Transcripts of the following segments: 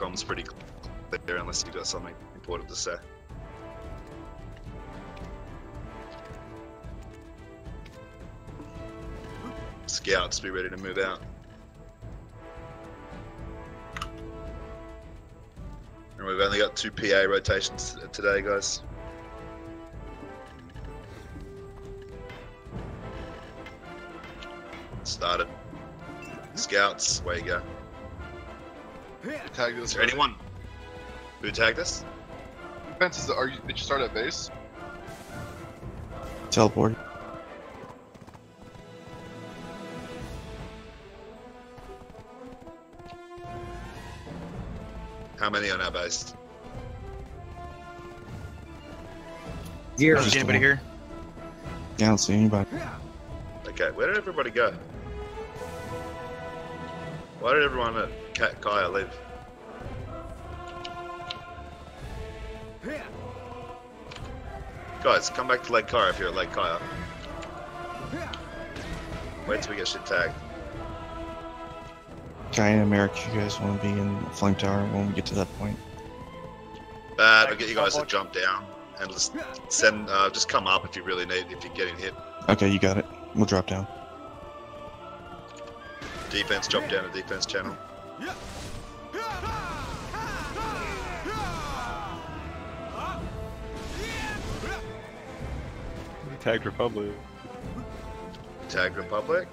comms pretty clear unless you've got something important to say. Scouts, be ready to move out. And we've only got two PA rotations today, guys. Started. Scouts, way you go. Tag Is this. there anyone who tagged us? Fences, are you? Did you start at base? Teleport. How many on our base? Zero. Just Is anybody one. here? Yeah, I don't see anybody. Okay, where did everybody go? Why did everyone uh, at Ka- Kaia leave? Guys, come back to Lake Kaia if you're at Lake Kaia. Wait till we get shit tagged. Giant America, you guys want to be in the flame tower when we get to that point? Bad, I'll get you guys to jump down and just send, uh, just come up if you really need, if you're getting hit. Okay, you got it. We'll drop down. Defense, drop down to defense channel. Tagged Republic. Tag Republic.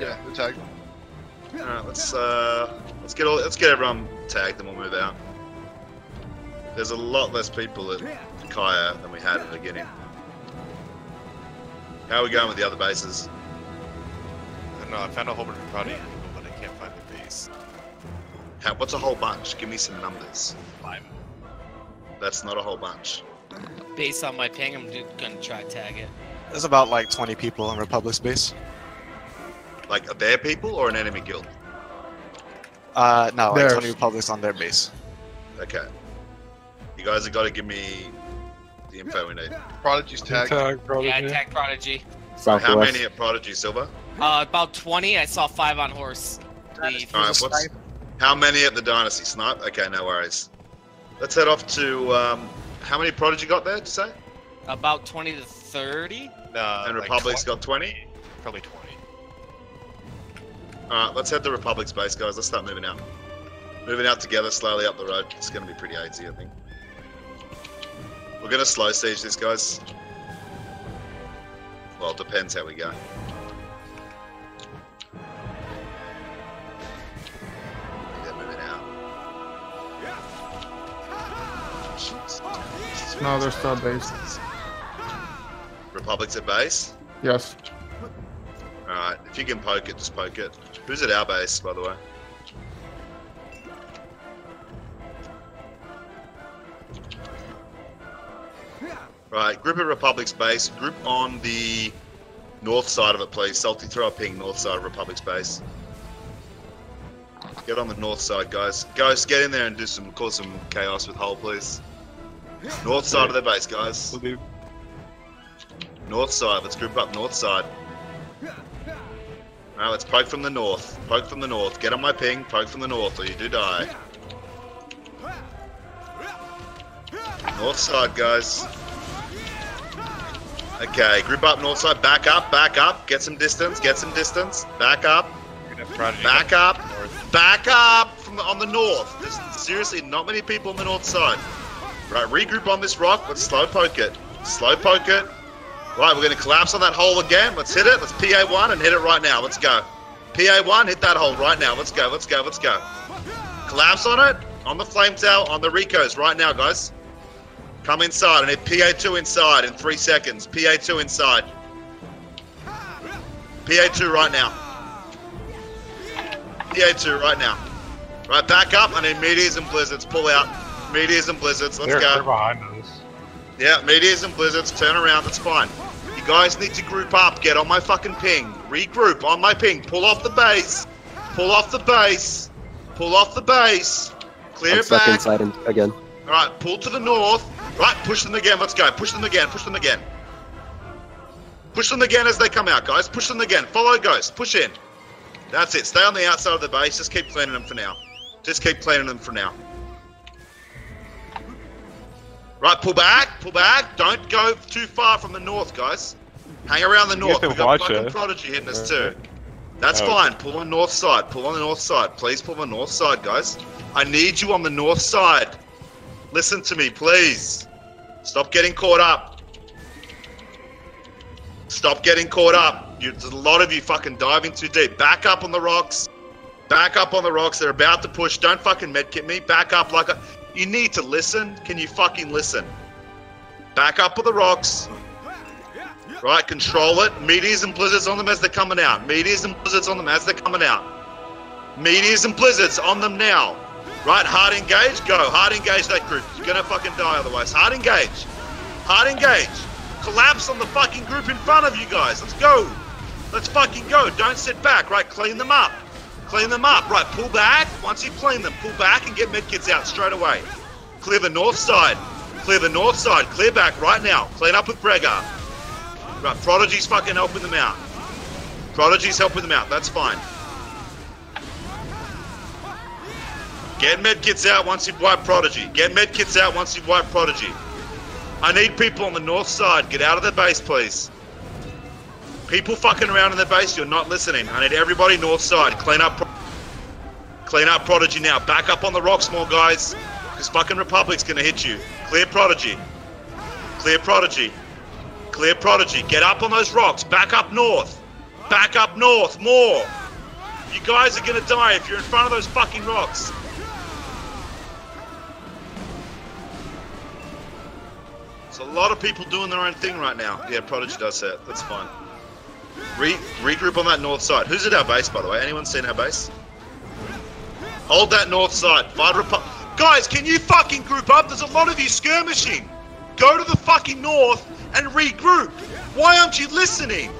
Yeah, the tag. Alright, let's uh let's get all let's get everyone tagged and we'll move out. There's a lot less people at Kaia than we had at the beginning. How are we going with the other bases? I don't know. I found a whole bunch of prodigy people, but I can't find the base. How, what's a whole bunch? Give me some numbers. Five. That's not a whole bunch. Based on my ping, I'm gonna try tag it. There's about like 20 people on Republic's base. Like are there people or an enemy guild? Uh, no, like There's- 20 Republics on their base. Okay. You guys have got to give me the info we need. Prodigy's tag. Tag Yeah, Prodigy. tag Prodigy. How many at Prodigy Silver? Uh, about 20. I saw five on horse. Leave. Alright, what's how many at the Dynasty Snipe? Okay, no worries. Let's head off to um how many Prodigy got there to say? About 20 to 30. No. and like Republic's 20 got 20? Probably 20. Alright, let's head to Republic Space, guys. Let's start moving out. Moving out together slowly up the road. It's going to be pretty easy, I think. We're going to slow siege this, guys. Well, it depends how we go. No, they're still based. Republic's at base. Yes. Alright, if you can poke it, just poke it. Who's at our base, by the way? Right, group at Republic's base. Group on the north side of it, please. Salty, throw a ping north side of Republic's base. Get on the north side, guys. Guys, get in there and do some, cause some chaos with Hull, please. North side of their base, guys. North side. Let's group up north side. Alright, let's poke from the north. Poke from the north. Get on my ping. Poke from the north, or you do die. North side, guys. Okay, group up north side. Back up, back up. Get some distance. Get some distance. Back up. You're gonna have prodigy. Back up. Back up from the, on the north. There's seriously not many people on the north side. Right, regroup on this rock. Let's slow poke it. Slow poke it. Right, we're going to collapse on that hole again. Let's hit it. Let's PA1 and hit it right now. Let's go. PA1, hit that hole right now. Let's go. Let's go. Let's go. Collapse on it. On the flame tower. On the Ricos right now, guys. Come inside and hit PA2 inside in three seconds. PA2 inside. PA2 right now. PA2 right now. Right, back up. I need meteors and blizzards. Pull out. Meteors and blizzards. Let's They're, go. they're behind us. Yeah, meteors and blizzards. Turn around. That's fine. You guys need to group up. Get on my fucking ping. Regroup on my ping. Pull off the base. Pull off the base. Pull off the base. Clear I'm stuck back. inside in, again. All right, pull to the north. Right, push them again. Let's go. Push them again. Push them again. Push them again as they come out, guys. Push them again. Follow Ghost. Push in. That's it. Stay on the outside of the base. Just keep cleaning them for now. Just keep cleaning them for now. Right, pull back, pull back. Don't go too far from the north, guys. Hang around the north. We've got fucking. Prodigy hitting us too. That's Oh. fine. Pull on the north side. Pull on the north side. Please pull on the north side, guys. I need you on the north side. Listen to me, please. Stop getting caught up. Stop getting caught up. You, there's a lot of you fucking diving too deep. Back up on the rocks. Back up on the rocks. They're about to push. Don't fucking medkit me. Back up like a. You need to listen. Can you fucking listen? Back up with the rocks. Right, control it. Meteors and blizzards on them as they're coming out. Meteors and blizzards on them as they're coming out. Meteors and blizzards on them now. Right, hard engage, go. Hard engage that group. You're gonna fucking die otherwise. Hard engage. Hard engage. Collapse on the fucking group in front of you guys. Let's go. Let's fucking go. Don't sit back. Right, clean them up. Clean them up. Right, pull back. Once you clean them, pull back and get medkits out straight away. Clear the north side. Clear the north side. Clear back right now. Clean up with Brega. Right, Prodigy's fucking helping them out. Prodigy's helping them out. That's fine. Get medkits out once you've wiped Prodigy. Get medkits out once you've wiped Prodigy. I need people on the north side. Get out of the base, please. People fucking around in the base, you're not listening. I need everybody north side. Clean up. Clean up Prodigy now. Back up on the rocks more, guys. Because fucking Republic's gonna hit you. Clear Prodigy. Clear Prodigy. Clear Prodigy. Get up on those rocks. Back up north. Back up north. More. You guys are gonna die if you're in front of those fucking rocks. There's a lot of people doing their own thing right now. Yeah, Prodigy does that. That's fine. Re- regroup on that north side. Who's at our base, by the way? Anyone seen our base? Hold that north side. Fight Repu- Guys, can you fucking group up? There's a lot of you skirmishing. Go to the fucking north and regroup. Why aren't you listening?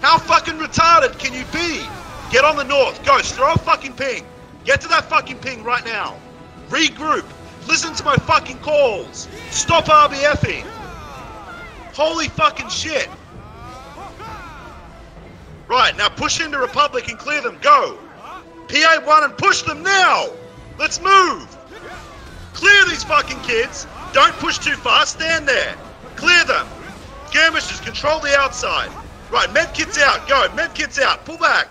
How fucking retarded can you be? Get on the north. Go. Throw a fucking ping. Get to that fucking ping right now. Regroup. Listen to my fucking calls. Stop RBFing. Holy fucking shit. Right, now push into Republic and clear them. Go. PA1 and push them now. Let's move. Clear these fucking kids. Don't push too fast. Stand there. Clear them. Skirmishers, control the outside. Right, medkits out. Go. Medkits out. Pull back.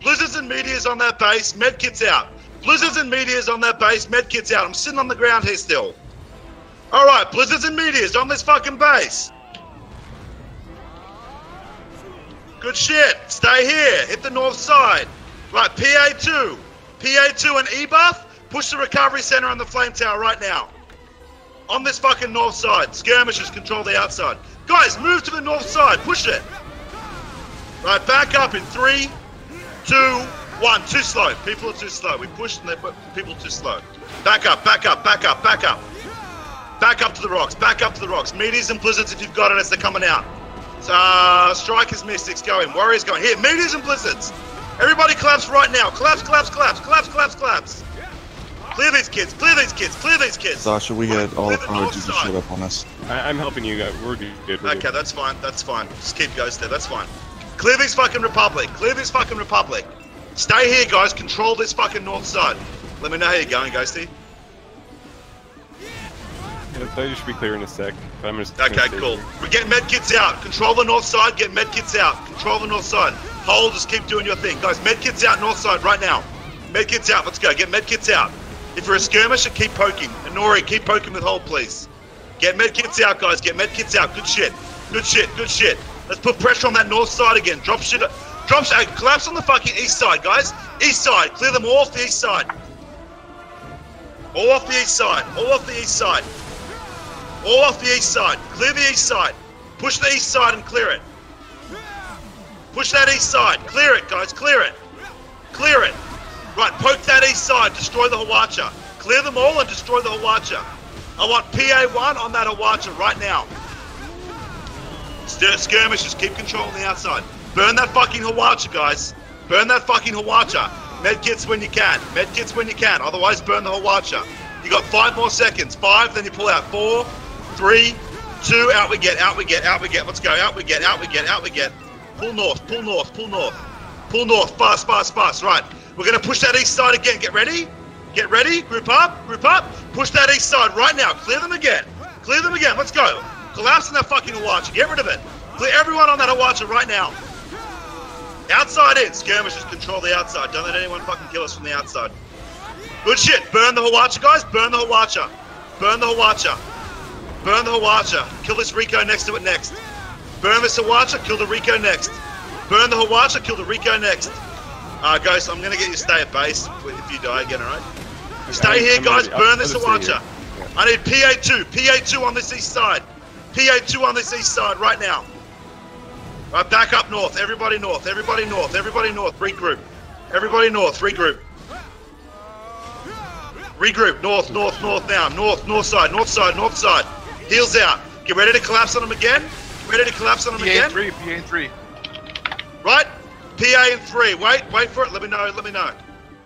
Blizzards and meteors on that base. Medkits out. Blizzards and meteors on that base. Medkits out. I'm sitting on the ground here still. All right, blizzards and meteors on this fucking base. Good shit. Stay here. Hit the north side. Right, PA2. PA2 and E-Buff, push the recovery center on the flame tower right now. On this fucking north side. Skirmishers control the outside. Guys, move to the north side. Push it. Right, back up in three, two, one. Too slow. People are too slow. We pushed and they put people too slow. Back up, back up, back up, back up. Back up to the rocks. Back up to the rocks. Meteors and blizzards if you've got it as they're coming out. Uh, strikers, mystics going. Warriors going. Here, meteors and blizzards. Everybody collapse right now. Collapse, collapse, collapse, collapse, collapse, collapse. Clear these kids. Clear these kids. Clear these kids. Sasha, we had all the Clear to north prodigies that side. showed up on us. I, I'm helping you guys. We're good. We're good. Okay, that's fine. That's fine. Just keep ghost there. That's fine. Clear this fucking republic. Clear this fucking republic. Stay here, guys. Control this fucking north side. Let me know how you're going, Ghosty. I thought you should be clear in a sec. I'm just Okay, cool. We get medkits out. Control the north side. Get medkits out. Control the north side. Hold. Just keep doing your thing, guys. Medkits out north side right now. Medkits out. Let's go. Get medkits out. If you're a skirmisher, keep poking. Inori, keep poking with hold, please. Get medkits out, guys. Get medkits out. Good shit. Good shit. Good shit. Let's put pressure on that north side again. Drop shit. Drop shit. Collapse on the fucking east side, guys. East side. Clear them all off the east side. All off the east side. All off the east side. All off the east side. Clear the east side. Push the east side and clear it. Push that east side. Clear it, guys. Clear it. Clear it. Right, poke that east side. Destroy the Hawacha. Clear them all and destroy the Hawacha. I want PA1 on that Hawacha right now. Stir skirmishers, keep control on the outside. Burn that fucking Hawacha, guys. Burn that fucking Hawacha. Medkits when you can. Medkits when you can. Otherwise, burn the Hawacha. You got five more seconds. Five, then you pull out. Four, three, two. Out we get. Out we get. Out we get. Let's go. Out we get. Out we get. Out we get. Pull north. Pull north. Pull north. Pull north. Fast, fast, fast. Right. We're gonna push that east side again. Get ready. Get ready. Group up. Group up. Push that east side right now. Clear them again. Clear them again. Let's go. Collapse on that fucking Hawacha. Get rid of it. Clear everyone on that Hawacha right now. Outside in. Skirmishers control the outside. Don't let anyone fucking kill us from the outside. Good shit. Burn the Hawacha, guys. Burn the Hawacha. Burn the Hawacha. Burn the Hawacha. Kill this Rico next to it next. Burn this Hawacha. Kill the Rico next. Burn the Hawacha. Kill the Rico next. Uh, Ghost, I'm gonna get you to stay at base if you die again, alright? Stay here, I'm guys. Burn this just stay Hawacha. I need PA2. PA2 on this east side. PA2 on this east side right now. Right, back up north. Everybody north. Everybody north. Everybody north. Regroup. Everybody north. Regroup. Regroup. North, north, north now. North, north side, north side, north side. Heels out. Get ready to collapse on them again. Ready to collapse on them PA again. three, PA three. Right? PA and three. Wait, wait for it. Let me know. Let me know.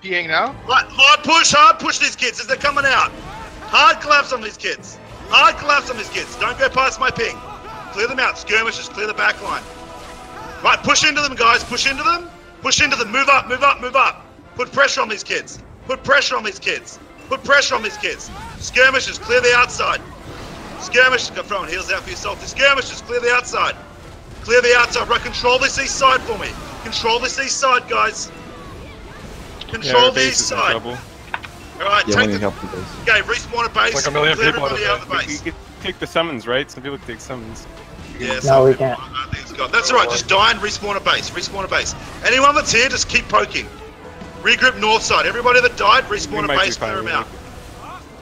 PAing now. Right, hard push, hard push these kids as they're coming out. Hard collapse on these kids. Hard collapse on these kids. Don't go past my ping. Clear them out. Skirmishers, clear the back line. Right, push into them, guys. Push into them. Push into them. Move up, move up, move up. Put pressure on these kids. Put pressure on these kids. Put pressure on these kids. Skirmishers, clear the outside. Skirmishers, go throwing heels out for yourself. The skirmishers, clear the outside. Clear the outside. Right, control this east side for me. Control this east side, guys. Control our the east side. trouble. All right, Yeah, take the help with this. okay. Respawn at base. Like a million Clear people everybody out of the We base. could take the summons, right? Some people could take summons. Yeah, No, we can't. I think it's gone. That's all right. Just die and respawn a base. Respawn a base. Anyone that's here, just keep poking. Regroup north side. Everybody that died, respawn might at be base. Clear them out.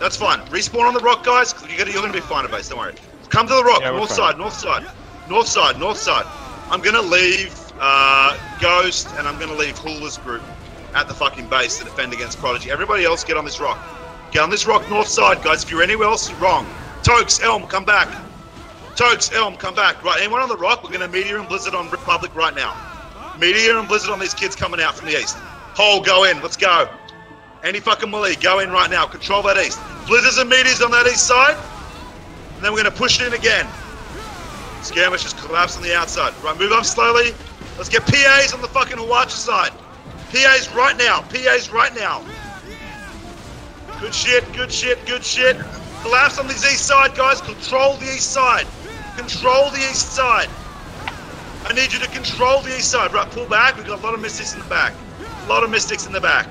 That's fine. Respawn on the rock, guys. You're gonna, you're gonna be fine at base. Don't worry. Come to the rock. Yeah, north side. North side. North side. North side. I'm gonna leave uh, Ghost and I'm gonna leave Hula's group at the fucking base to defend against Prodigy. Everybody else, get on this rock. Get on this rock north side, guys. If you're anywhere else, you're wrong. Tokes, Elm, come back. Tokes, Elm, come back. Right, anyone on the rock? We're gonna Meteor and Blizzard on Republic right now. Meteor and Blizzard on these kids coming out from the east. Hole, go in. Let's go. Any fucking melee, go in right now. Control that east. Blizzards and Meteors on that east side. And then we're gonna push it in again. Skirmishers collapse on the outside. Right, move up slowly. Let's get PAs on the fucking Hawacha side. PAs right now. PAs right now. Good shit, good shit, good shit. Collapse on this east side, guys. Control the east side. Control the east side. I need you to control the east side. Right, pull back. We've got a lot of mystics in the back. A lot of mystics in the back.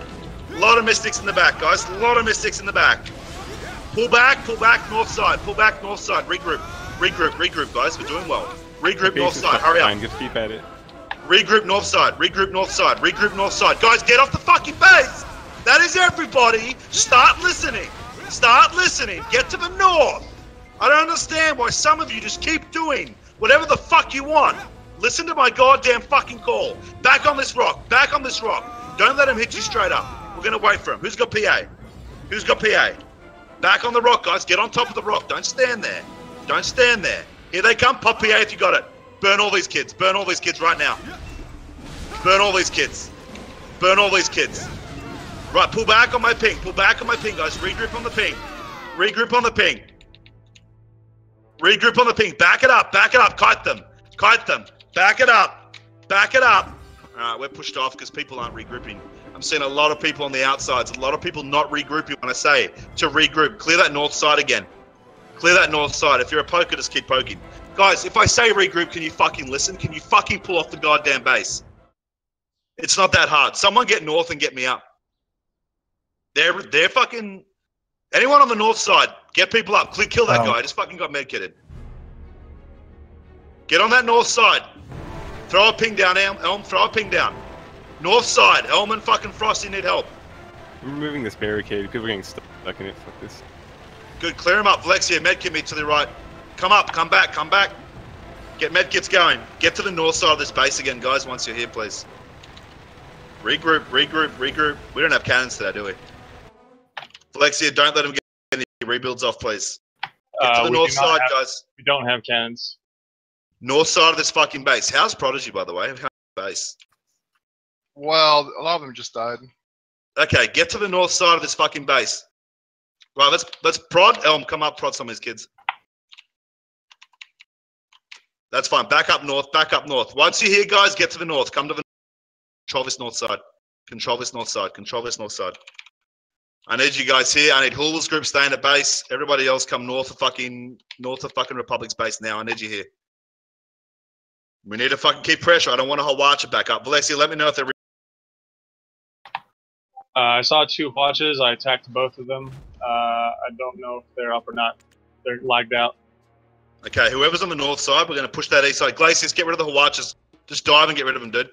A lot of mystics in the back, guys. A lot of mystics in the back. Pull back, pull back, north side. Pull back, north side. Regroup. Regroup, regroup, guys. We're doing well. Regroup, north side. Hurry up. Just keep at it. Regroup north side. Regroup north side. Regroup north side. Guys, get off the fucking base. That is everybody. Start listening. Start listening. Get to the north. I don't understand why some of you just keep doing whatever the fuck you want. Listen to my goddamn fucking call. Back on this rock. Back on this rock. Don't let him hit you straight up. We're gonna wait for him. Who's got PA? Who's got PA? Back on the rock, guys. Get on top of the rock. Don't stand there. Don't stand there. Here they come. Pop PA if you got it. Burn all these kids. Burn all these kids right now. Burn all these kids. Burn all these kids. Right, pull back on my ping. Pull back on my ping, guys. Regroup on the ping. Regroup on the ping. Regroup on the ping. Back it up. Back it up. Kite them. Kite them. Back it up. Back it up. All right, we're pushed off because people aren't regrouping. I'm seeing a lot of people on the outsides. A lot of people not regrouping when I say to regroup. Clear that north side again. Clear that north side. If you're a poker, just keep poking. Guys, if I say regroup, can you fucking listen? Can you fucking pull off the goddamn base? It's not that hard. Someone get north and get me up. They're they're fucking anyone on the north side, get people up. Kill, kill that Oh. guy. I just fucking got medkitted. Get on that north side. Throw a ping down, Elm. Elm throw a ping down. North side. Elm and fucking Frosty need help. We're removing this barricade. People are getting stuck in it. Fuck this. Good, clear him up. Vlexia, medkit me to the right. Come up, come back, come back. Get medkits going. Get to the north side of this base again, guys, once you're here, please. Regroup, regroup, regroup. We don't have cannons today, do we? Vlexia, don't let him get any rebuilds off, please. Get to Uh, the we, north side, have, guys. we don't have cannons. North side of this fucking base. How's Prodigy, by the way? How's base? Well, a lot of them just died. Okay, get to the north side of this fucking base. Right, let's let's prod. Elm, come up, prod some of these kids. That's fine. Back up north. Back up north. Once you're here, guys, get to the north. Come to the control this north side. Control this north side. Control this north side. I need you guys here. I need Hula's group staying at base. Everybody else come north of fucking north of fucking Republic's base now. I need you here. We need to fucking keep pressure. I don't want to hold Watcher back up. Valencia, let me know if they're. Uh, I saw two watches. I attacked both of them. Uh, I don't know if they're up or not. They're lagged out. Okay, whoever's on the north side, we're going to push that east side. Glaciers, get rid of the Hawatches. Just dive and get rid of them, dude.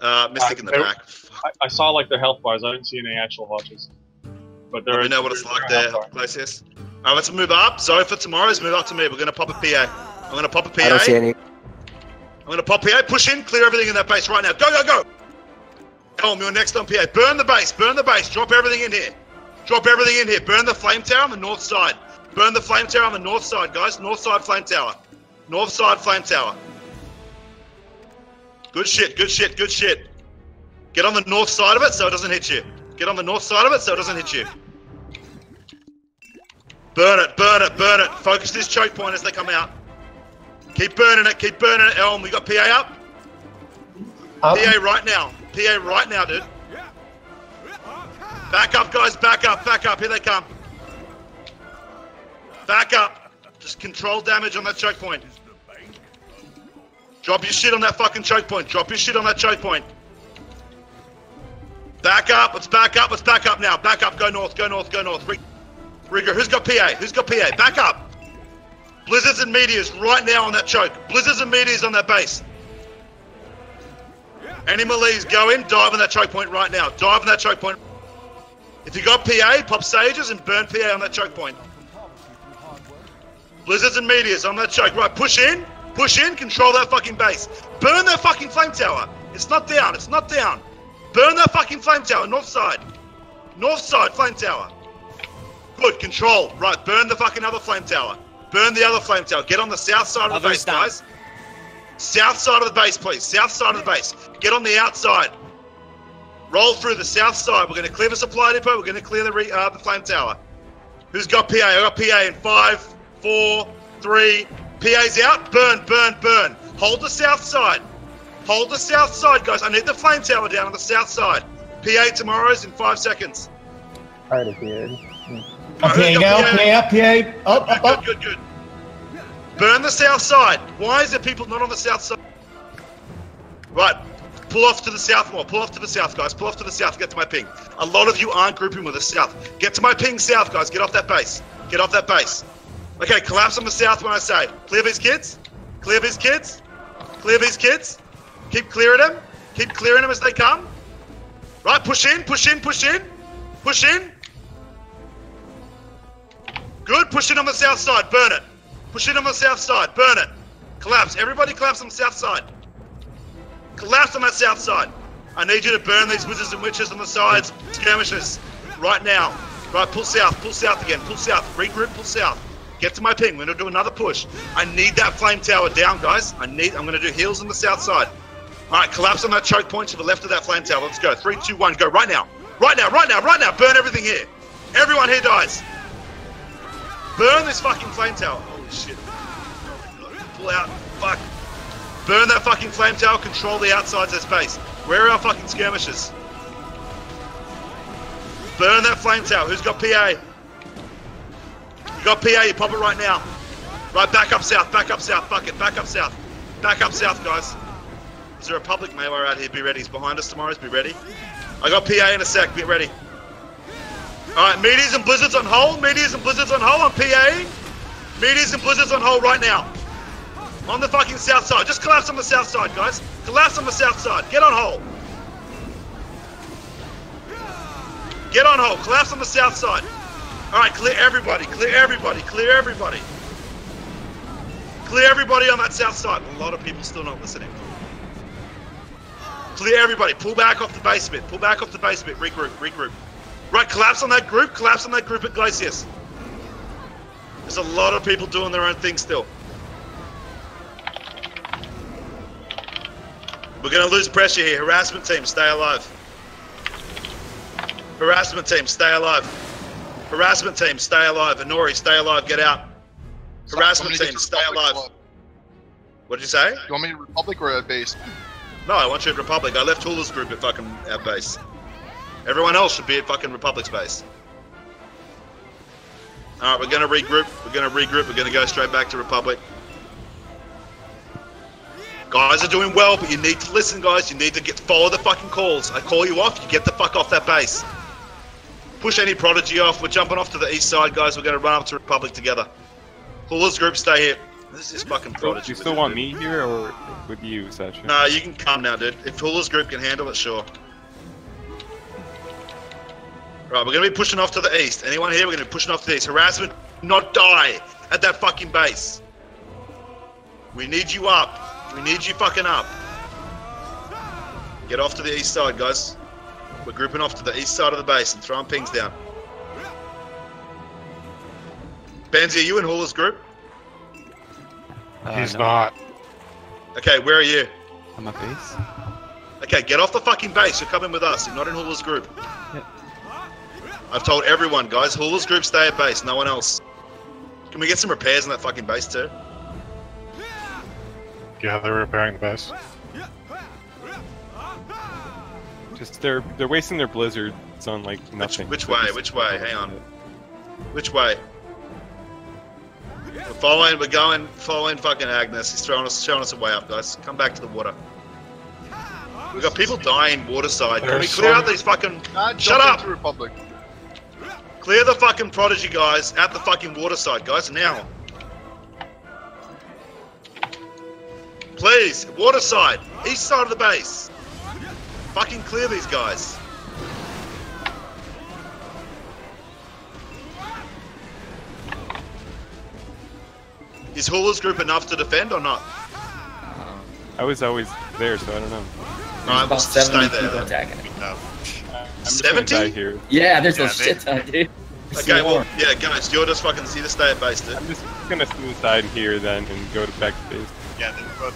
Uh, Mystic in the Uh, back. I, I saw like their health bars. I didn't see any actual watches. But Let they're. me know what it's like they're there, health bar. All right, let's move up. Zoe for tomorrow's move up to me. We're going to pop a PA. I'm going to pop a PA. I don't see any. I'm going to pop PA. Push in. Clear everything in that base right now. Go, go, go. Elm, you're next on PA. Burn the base. Burn the base. Drop everything in here. Drop everything in here. Burn the flame tower on the north side. Burn the flame tower on the north side, guys. North side flame tower. North side flame tower. Good shit. Good shit. Good shit. Get on the north side of it so it doesn't hit you. Get on the north side of it so it doesn't hit you. Burn it, burn it, burn it. Focus this choke point as they come out. Keep burning it, keep burning it. Elm, we got PA up? PA right now. PA right now, dude. Back up, guys, back up, back up. Here they come. Back up. Just control damage on that choke point. Drop your shit on that fucking choke point. Drop your shit on that choke point. Back up. Let's back up. Let's back up now. Back up. Go north. Go north. Go north. Rig- Rigger, who's got PA? Who's got PA? Back up. Blizzards and meteors right now on that choke. Blizzards and meteors on that base. Any melees, go in, dive on that choke point right now. Dive on that choke point. If you got PA, pop sages and burn PA on that choke point. Blizzards and meteors on that choke. Right, push in, push in, control that fucking base. Burn that fucking flame tower. It's not down, it's not down. Burn that fucking flame tower, north side. North side flame tower. Good, control. Right, burn the fucking other flame tower. Burn the other flame tower. Get on the south side of the base, down. guys. South side of the base, please. South side of the base. Get on the outside. Roll through the south side. We're going to clear the supply depot. We're going to clear the re- uh, the flame tower. Who's got PA? I got PA in five, four, three. PA's out. Burn, burn, burn. Hold the south side. Hold the south side, guys. I need the flame tower down on the south side. PA tomorrow's in five seconds. Alright, appeared. All right, PA who's now, PA up, PA up, up, up. Good, good, good. Burn the south side. Why is there people not on the south side? Right. Pull off to the south more. Pull off to the south, guys. Pull off to the south. Get to my ping. A lot of you aren't grouping with the south. Get to my ping south, guys. Get off that base. Get off that base. Okay, collapse on the south when I say. Clear these kids. Clear these kids. Clear these kids. Keep clearing them. Keep clearing them as they come. Right, push in, push in, push in. Push in. Good. Push in on the south side. Burn it. Push it on the south side. Burn it. Collapse. Everybody collapse on the south side. Collapse on that south side. I need you to burn these wizards and witches on the sides. Skirmishers. Right now. Right, pull south. Pull south again. Pull south. Regroup. Pull south. Get to my ping. We're gonna do another push. I need that flame tower down, guys. I need. I'm gonna do heals on the south side. All right, collapse on that choke point to the left of that flame tower. Let's go. Three, two, one, go. Right now. Right now. Right now. Right now. Burn everything here. Everyone here dies. Burn this fucking flame tower. Shit. Pull out. Fuck. Burn that fucking flame tower. Control the outsides of space. Where are our fucking skirmishers? Burn that flame tower. Who's got PA? You got PA. You pop it right now. Right, back up south. Back up south. Fuck it. Back up south. Back up south, guys. Is there a public Maywire out here? Be ready. He's behind us tomorrow. Be ready. I got PA in a sec. Get ready. All right, meteors and blizzards on hold. Meteors and blizzards on hold on PA. Meteors and blizzards on hold right now. On the fucking south side. Just collapse on the south side, guys. Collapse on the south side. Get on hold. Get on hold. Collapse on the south side. All right, clear everybody. Clear everybody. Clear everybody. Clear everybody on that south side. A lot of people still not listening. Clear everybody. Pull back off the basement. Pull back off the basement. Regroup. Regroup. Right, collapse on that group. Collapse on that group at Glacius. There's a lot of people doing their own thing still. We're going to lose pressure here. Harassment team, stay alive. Harassment team, stay alive. Harassment team, stay alive. Anori, stay alive. Get out. Harassment Want me to get team, stay alive. What did you say? You want me to Republic or at base? No, I want you at Republic. I left Hula's group at fucking our base. Everyone else should be at fucking Republic's base. Alright, we're gonna regroup. We're gonna regroup. We're gonna go straight back to Republic. Guys are doing well, but you need to listen, guys. You need to get follow the fucking calls. I call you off, you get the fuck off that base. Push any prodigy off. We're jumping off to the east side, guys. We're gonna run up to Republic together. Coolers group, stay here. This is fucking prodigy. You still want me here or with you, Sacha? Nah, you can come now, dude. If Coolers group can handle it, sure. Right, we're gonna be pushing off to the east. Anyone here? We're gonna be pushing off to the east. Harassment, not die at that fucking base. We need you up. We need you fucking up. Get off to the east side, guys. We're grouping off to the east side of the base and throwing pings down. Benzie, are you in Hula's group? Uh, He's not. Okay, where are you? I'm at base. Okay, get off the fucking base. You're coming with us. You're not in Hula's group. I've told everyone, guys. Hula's group stay at base. No one else. Can we get some repairs on that fucking base too? Yeah, they're repairing the base. Just they're they're wasting their blizzards on like Which, nothing. which So way? Which way? Hang on. Which way? We're following. We're going. Following fucking Agnes. He's throwing us, showing us a way up, guys. Come back to the water. We've got people dying waterside. Can we There's clear some- out these fucking? Not Shut jump up! Republic. Clear the fucking prodigy guys at the fucking waterside, guys, now. Please, waterside, east side of the base. Fucking clear these guys. Is Hula's group enough to defend or not? I was always there, so I don't know. Alright, we'll About just stay there. people attacking it. No. I'm just gonna 70? die here. Yeah, there's Yeah, a they- shit ton, dude. Okay, well, yeah, guys, you're just fucking see the stay at base, dude. I'm just gonna sit inside here then and go to back to base. Yeah, there's about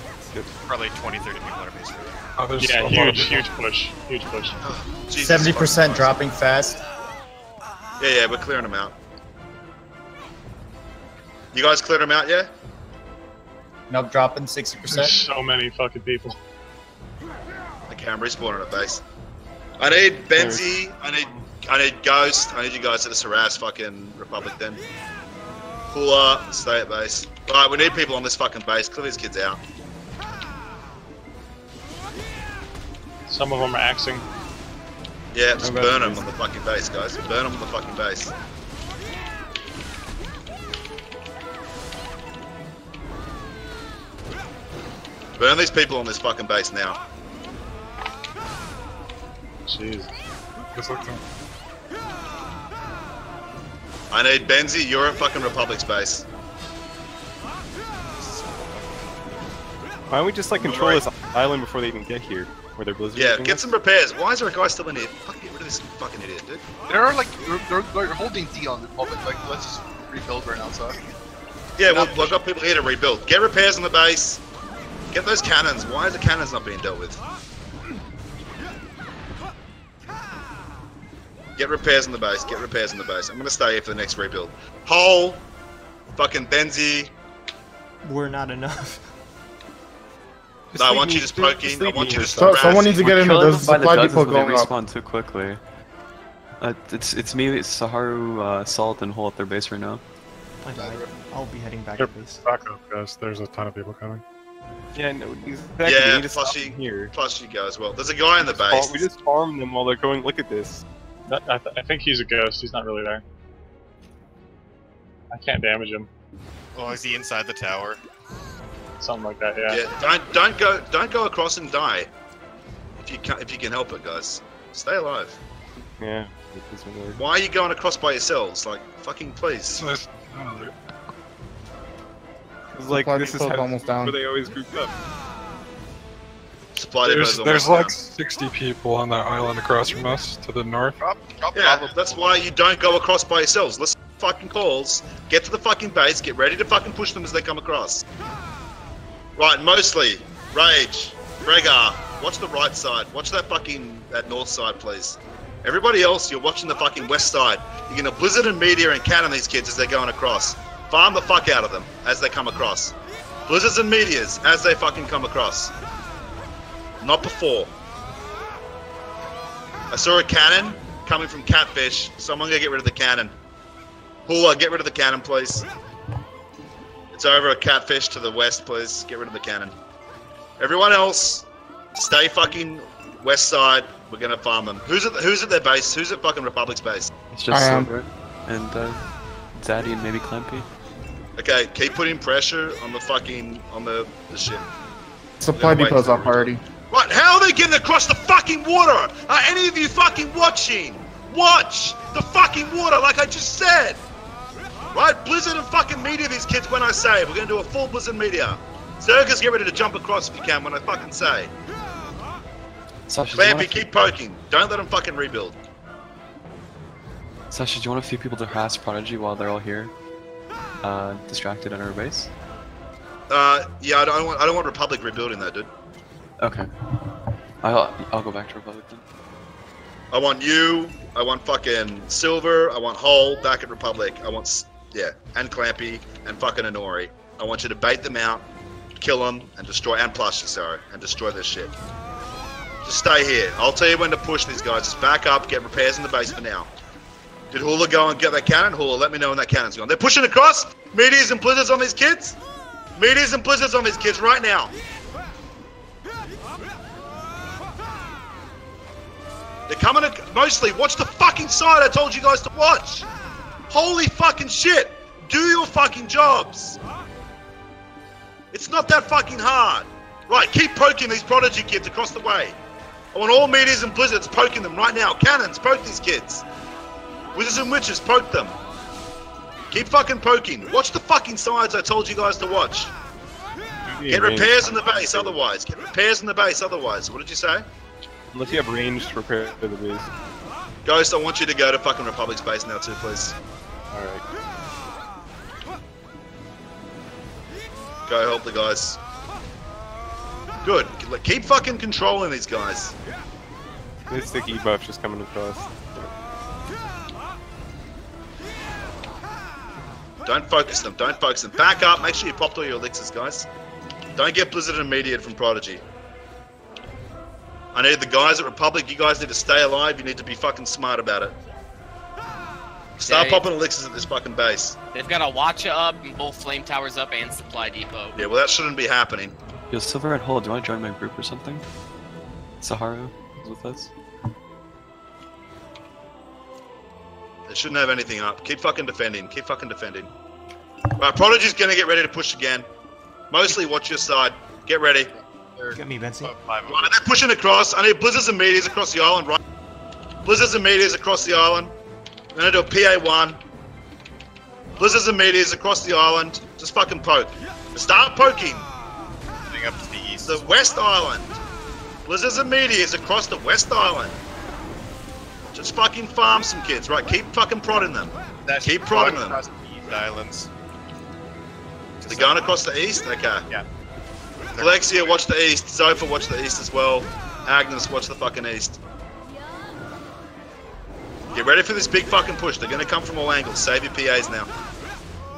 probably 20, 30 people on our base. Oh, there's Yeah, a lot of huge, huge push, huge push. Oh, Jesus Seventy fucking percent Christ. dropping fast. Yeah, yeah, we're clearing them out. You guys cleared them out, yeah? Nope, dropping sixty There's percent. so many fucking people. Okay, I'm respawning at base. I need Benzi, I need I need Ghost, I need you guys to just harass fucking Republic then. Hula, stay at base. Alright, we need people on this fucking base. Clear these kids out. Some of them are axing. Yeah, just I'm burn them on the fucking base, guys. Burn them on the fucking base. Burn these people on this fucking base now. Jeez. Just look to- I need Benzi, you're at fucking Republic space. Why don't we just like control Alright. this island before they even get here? Where they're blizzards Yeah, get us? some repairs. Why is there a guy still in here? Fucking get rid of this fucking idiot, dude. They're like they're, they're, they're holding D on the Republic. Like let's just rebuild right now. So Yeah, well, I've got people here to rebuild. Get repairs on the base. Get those cannons. Why is the cannons not being dealt with? Get repairs on the base. Get repairs on the base. I'm gonna stay here for the next rebuild. Hole, fucking Benzi. We're not enough. No, I want you just just poking. I want you here. to So, someone needs to get in there. There's a by the supply depot they going up. respawn too quickly. Uh, it's it's me, Saharu, uh, Salt, and Hole at their base right now. I, I'll be heading back to base. back up, guys. There's a ton of people coming. Yeah, no, exactly. Yeah, we need to stop plus you- them here. Plus you go as well. There's a guy in the base. We just farm them while they're going. Look at this. That, I, th- I think he's a ghost. He's not really there. I can't damage him. Oh, is he inside the tower? Something like that. Yeah. Yeah, don't don't go don't go across and die. If you can if you can help it, guys. Stay alive. Yeah, it doesn't work. Why are you going across by yourselves? Like fucking please. So there's- there- It's like this is how, almost down. where they always group up. Supply There's, there's like 60 people on that island across from us to the north. drop drop Yeah, that's why you don't go across by yourselves. Listen to fucking calls. Get to the fucking base. Get ready to fucking push them as they come across. Right, mostly Rage, Gregar. Watch the right side. Watch that fucking that north side, please. Everybody else, you're watching the fucking west side. You're gonna blizzard and meteor and cannon these kids as they're going across. Farm the fuck out of them as they come across. Blizzards and meteors as they fucking come across. Not before. I saw a cannon coming from Catfish. Someone gonna get rid of the cannon. Hula, get rid of the cannon, please. It's over a Catfish to the west, please. Get rid of the cannon. Everyone else, stay fucking west side. We're gonna farm them. Who's at who's at their base? Who's at fucking Republic's base? It's just I am. Silver and uh, Zaddy and maybe Clampy. Okay, keep putting pressure on the fucking on the, the ship. Supply Then wait depot's for up already. Right, how are they getting across the fucking water? Are any of you fucking watching? Watch the fucking water, like I just said. Right, Blizzard and fucking meteor these kids when I say. We're gonna do a full Blizzard meteor. Circus, get ready to jump across if you can when I fucking say. Sasha, do you, Clampy, want a, keep poking. Don't let them fucking rebuild. Sasha, do you want a few people to harass Prodigy while they're all here? Uh, distracted on our base? Uh, yeah, I don't want. I don't want Republic rebuilding that, dude. Okay. I'll, I'll go back to Republic then. I want you. I want fucking Silver. I want Hull back at Republic. I want yeah, and Clampy and fucking Honori. I want you to bait them out, kill them, and destroy and Plushy, sorry, and destroy this shit. Just stay here. I'll tell you when to push these guys. Just back up, get repairs in the base for now. Did Hula go and get that cannon? Hula, let me know when that cannon's gone. They're pushing across. Meteors and blizzards on these kids. Meteors and blizzards on these kids right now. They're coming. ac- Mostly, watch the fucking side I told you guys to watch. Holy fucking shit! Do your fucking jobs. It's not that fucking hard. Right, keep poking these prodigy kids across the way. I want all meteors and blizzards poking them right now. Cannons, poke these kids. Wizards and witches, poke them. Keep fucking poking. Watch the fucking sides I told you guys to watch. Get repairs in the base otherwise. Get repairs in the base otherwise. What did you say? Unless you have range to repair the base. Ghost, I want you to go to fucking Republic's base now too, please. Alright. Go help the guys. Good. Keep fucking controlling these guys. This sticky buff just coming across. Don't focus them. Don't focus them. Back up. Make sure you popped all your elixirs, guys. Don't get Blizzard immediate from Prodigy. I need the guys at Republic. You guys need to stay alive. You need to be fucking smart about it. Start Okay. popping elixirs at this fucking base. They've got a Watcha up, and both Flame Towers up, and Supply Depot. Yeah, well, that shouldn't be happening. Yo, Silver and Hole, do you want to join my group or something? Saharu is with us. They shouldn't have anything up. Keep fucking defending. Keep fucking defending. Right, Prodigy's gonna get ready to push again. Mostly watch your side. Get ready. Get me, Bensy. Five Right, they're pushing across. I need blizzards and meteors across the island, right? Blizzards and meteors across the island. I'm gonna do a PA1. Blizzards and meteors across the island. Just fucking poke. Start poking. Moving up to the east. The West Island. Blizzards and meteors across the West Island. Just fucking farm some kids, right? Keep fucking prodding them. That's keep prodding them. the east islands. They're going across the east? Okay. Yeah. Alexia, watch the east. Zofa, watch the east as well. Agnes, watch the fucking east. Get ready for this big fucking push. They're gonna come from all angles. Save your PAs now.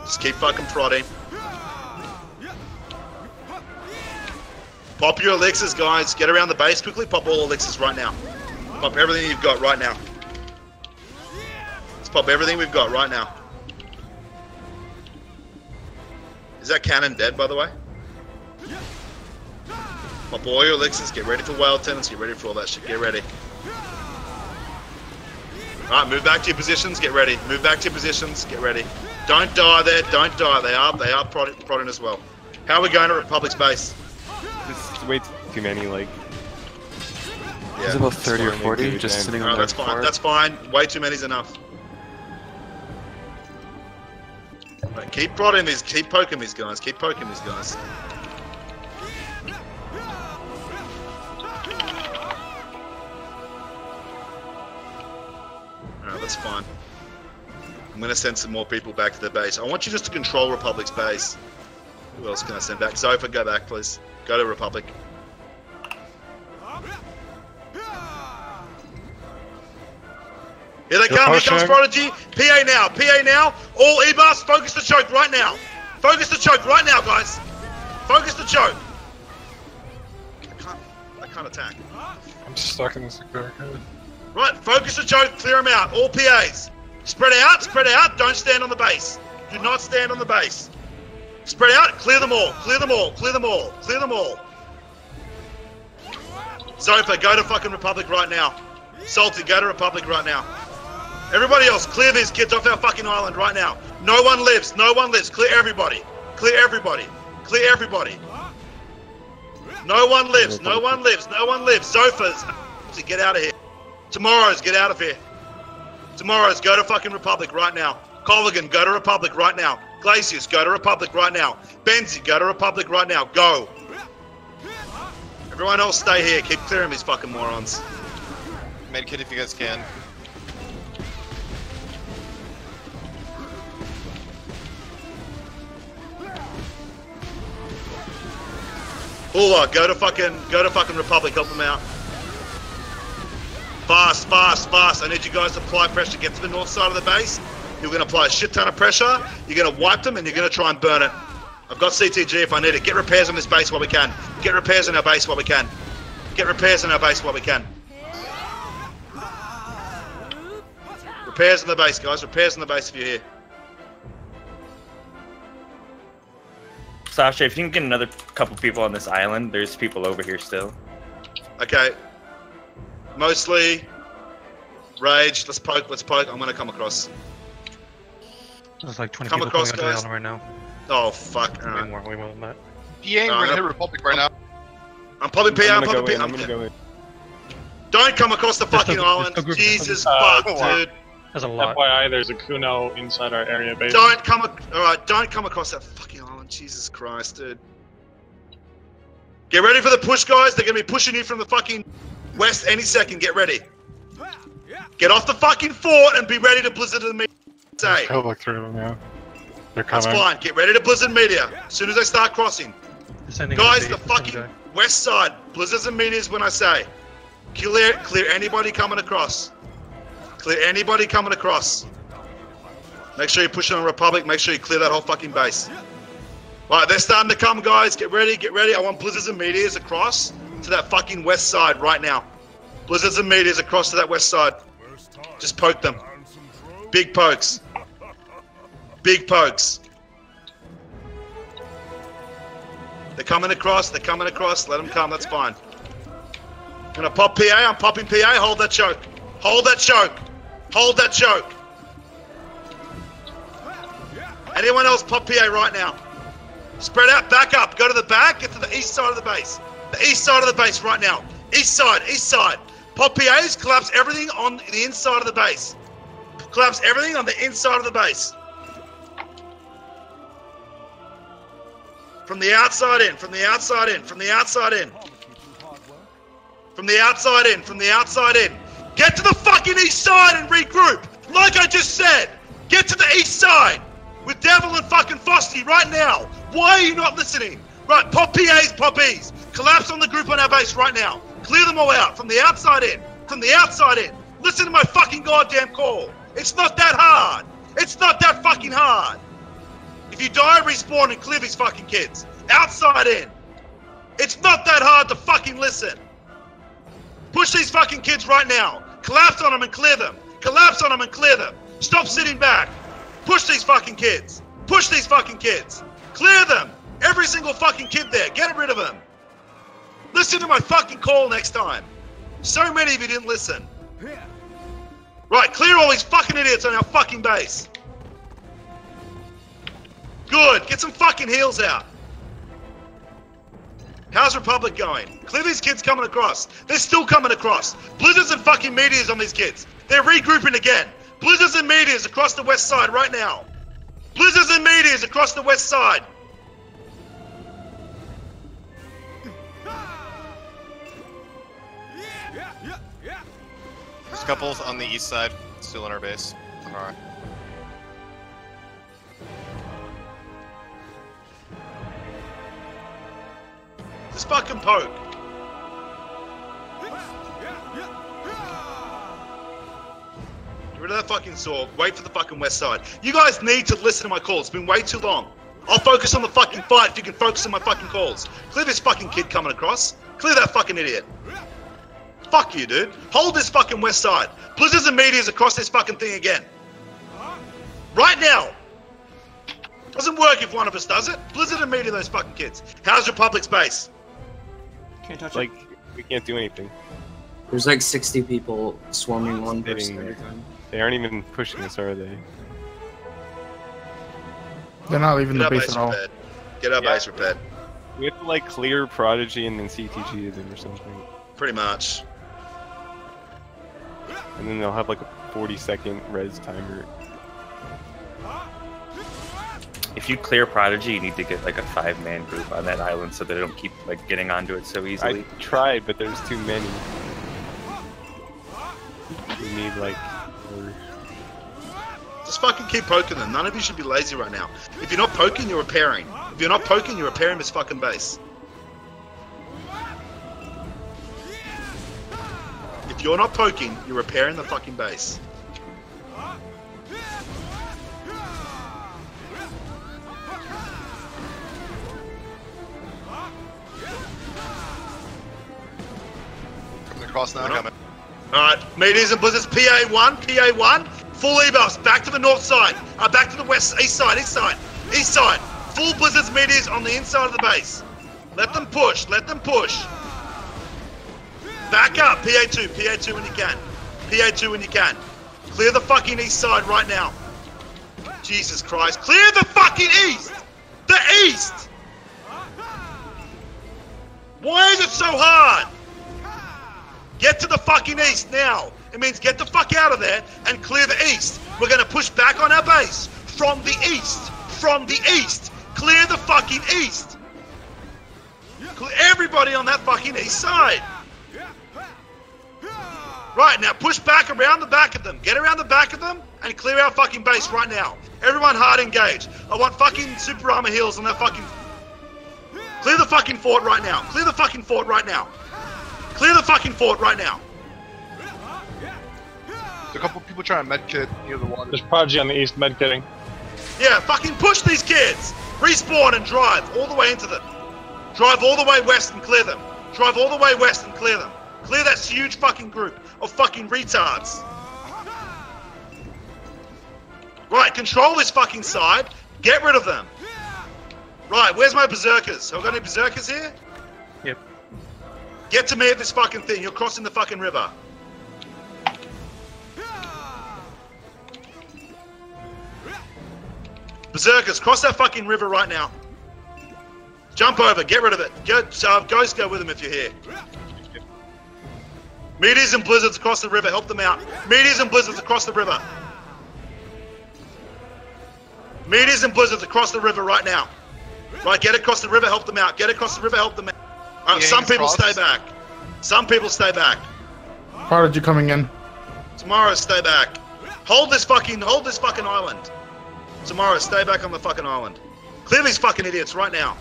Just keep fucking prodding. Pop your elixirs, guys. Get around the base quickly. Pop all elixirs right now. Pop everything you've got right now. Let's pop everything we've got right now. Is that cannon dead, by the way? Pop all your elixirs. Get ready for wild tenants. Get ready for all that shit. Get ready. Alright, move back to your positions. Get ready. Move back to your positions. Get ready. Don't die there. Don't die. They are they are prodding, prodding as well. How are we going to Republic's base? This is way too many, like, There's about 30 or 40 dude, just man. sitting Alright, on their that's fine. floor. That's fine. Way too many's enough. Right, keep prodding these. Keep poking these guys. Keep poking these guys. Alright, that's fine. I'm gonna send some more people back to the base. I want you just to control Republic's base. Who else can I send back? Zofa, go back, please. Go to Republic. Here they You're come. Here comes pushing. Prodigy. PA now. PA now. All E-Bus, focus the choke right now. Focus the choke right now, guys. Focus the choke. I can't, I can't attack. I'm stuck in this barricade. Right, focus the choke, clear them out. All PAs. Spread out, spread out. Don't stand on the base. Do not stand on the base. Spread out, clear them all, clear them all, clear them all, clear them all. Zopa, go to fucking Republic right now. Salty, go to Republic right now. Everybody else, clear these kids off our fucking island right now. No one lives, no one lives. Clear everybody. Clear everybody. Clear everybody. No one lives, no one lives, no one lives. Zofas, get out of here. Tomorrow's, get out of here. Tomorrow's, go to fucking Republic right now. Colligan, go to Republic right now. Glacius, go to Republic right now. Benzi, go to Republic right now. Go. Everyone else stay here. Keep clearing these fucking morons. Medkit if you guys can. Ula, go to fucking go to fucking Republic, help them out. Fast, fast, fast. I need you guys to apply pressure. Get to the north side of the base. You're gonna apply a shit ton of pressure. You're gonna wipe them and you're gonna try and burn it. I've got CTG if I need it. Get repairs on this base while we can. Get repairs on our base while we can. Get repairs on our base while we can. Repairs on the base, guys. Repairs on the base if you're here. Sasha, if you can get another couple people on this island, there's people over here still. Okay. Mostly rage. Let's poke. Let's poke. I'm gonna come across. There's like 20 Come people across, coming onto guys. the island right now. Oh fuck! Way Alright. more, way more than that. Yang, No, we're gonna don't- hit Republic right now. I'm popping PA. I'm, I'm gonna popping go PA. in. I'm gonna go in. Don't come across the There's fucking no- there's island. Jesus Uh, fuck, wow. dude. There's a lot. FYI, there's a Kuno inside our area base. Don't come. All right. Don't come across that fucking island. Jesus Christ, dude. Get ready for the push, guys. They're gonna be pushing you from the fucking west any second. Get ready. Get off the fucking fort and be ready to blizzard the meteor. Say. Killed like three of them, yeah. They're coming. That's fine. Get ready to blizzard meteor. As soon as they start crossing. Guys, the fucking guy. west side. Blizzards and meteors when I say. Clear, clear anybody coming across. Clear anybody coming across. Make sure you push on Republic. Make sure you clear that whole fucking base. Right, they're starting to come, guys. Get ready, get ready. I want blizzards and meteors across to that fucking west side right now. Blizzards and meteors across to that west side. Just poke them. Big pokes. Big pokes. They're coming across. They're coming across. Let them come. That's fine. Gonna pop PA. I'm popping PA. Hold that choke. Hold that choke. Hold that choke. Anyone else pop PA right now? Spread out. Back up. Go to the back. Get to the east side of the base. East side of the base right now. East side. East side. Pop PAs. Collapse everything on the inside of the base. Collapse everything on the inside of the base. From the outside in, from the outside in, from the outside in. From the outside in, from the outside in. Get to the fucking east side and regroup. Like I just said. Get to the east side with Devil and fucking Frosty right now. Why are you not listening? Right, pop PAs, pop E's. Collapse on the group on our base right now. Clear them all out from the outside in. From the outside in. Listen to my fucking goddamn call. It's not that hard. It's not that fucking hard. If you die, respawn and clear these fucking kids. Outside in. It's not that hard to fucking listen. Push these fucking kids right now. Collapse on them and clear them. Collapse on them and clear them. Stop sitting back. Push these fucking kids. Push these fucking kids. Clear them. Every single fucking kid there. Get rid of them. Listen to my fucking call next time. So many of you didn't listen. Right, clear all these fucking idiots on our fucking base. Good. Get some fucking heals out. How's Republic going? Clear these kids coming across. They're still coming across. Blizzards and fucking meteors on these kids. They're regrouping again. Blizzards and meteors across the west side right now. Blizzards and meteors across the west side. There's a couple on the east side, still in our base. Alright. Just fucking poke. Get rid of that fucking sword. Wait for the fucking west side. You guys need to listen to my calls. It's been way too long. I'll focus on the fucking fight if you can focus on my fucking calls. Clear this fucking kid coming across. Clear that fucking idiot. Fuck you, dude. Hold this fucking west side. Blizzards and meteors across this fucking thing again. Right now. Doesn't work if one of us does it. Blizzard and meteor those fucking kids. How's Republic's base? Can't touch Like, we can't do anything. There's like 60 people swarming one Sitting person at a time. They aren't even pushing us, are they? They're not leaving Get the base base at all. repaired. Get our Yeah. base repaired. We have to like clear Prodigy and then CTG them or something. Pretty much. And then they'll have like a 40 second res timer. If you clear Prodigy, you need to get like a five man group on that island so they don't keep like getting onto it so easily. I tried, but there's too many. We need like. more- Just fucking keep poking them. None of you should be lazy right now. If you're not poking, you're repairing. If you're not poking, you're repairing this fucking base. If you're not poking, you're repairing the fucking base. Coming across now. Alright, meteors and blizzards, PA1, PA1, full evos, back to the north side, uh, back to the west, east side, east side, east side. Full blizzards, meteors on the inside of the base. Let them push, let them push. Back up, PA2, PA2 when you can. PA2 when you can. Clear the fucking east side right now. Jesus Christ, clear the fucking east! The east! Why is it so hard? Get to the fucking east now. It means get the fuck out of there and clear the east. We're gonna push back on our base from the east. From the east. Clear the fucking east. Clear everybody on that fucking east side. Right now, push back around the back of them. Get around the back of them and clear our fucking base right now. Everyone hard engage. I want fucking super armor heals on that fucking. Clear the fucking fort right now. Clear the fucking fort right now. Clear the fucking fort right now. There's a couple people trying to medkit near the water. There's Prodigy on the east medkitting. Yeah, fucking push these kids. Respawn and drive all the way into them. Drive all the way west and clear them. Drive all the way west and clear them. Clear that huge fucking group of fucking retards. Right, control this fucking side. Get rid of them. Right, where's my berserkers? Have I got any berserkers here? Yep. Get to me at this fucking thing. You're crossing the fucking river. Berserkers, cross that fucking river right now. Jump over, get rid of it. Get, uh, Ghost, go with them if you're here. Meteors and blizzards across the river, help them out. Meteors and blizzards across the river. Meteors and blizzards across the river right now. Right, get across the river, help them out. Get across the river, help them out. Alright, Yeah, some people cross. stay back. Some people stay back. Prodigy coming in. Tomorrow, stay back. Hold this fucking, hold this fucking island. Tomorrow, stay back on the fucking island. Clear these fucking idiots right now.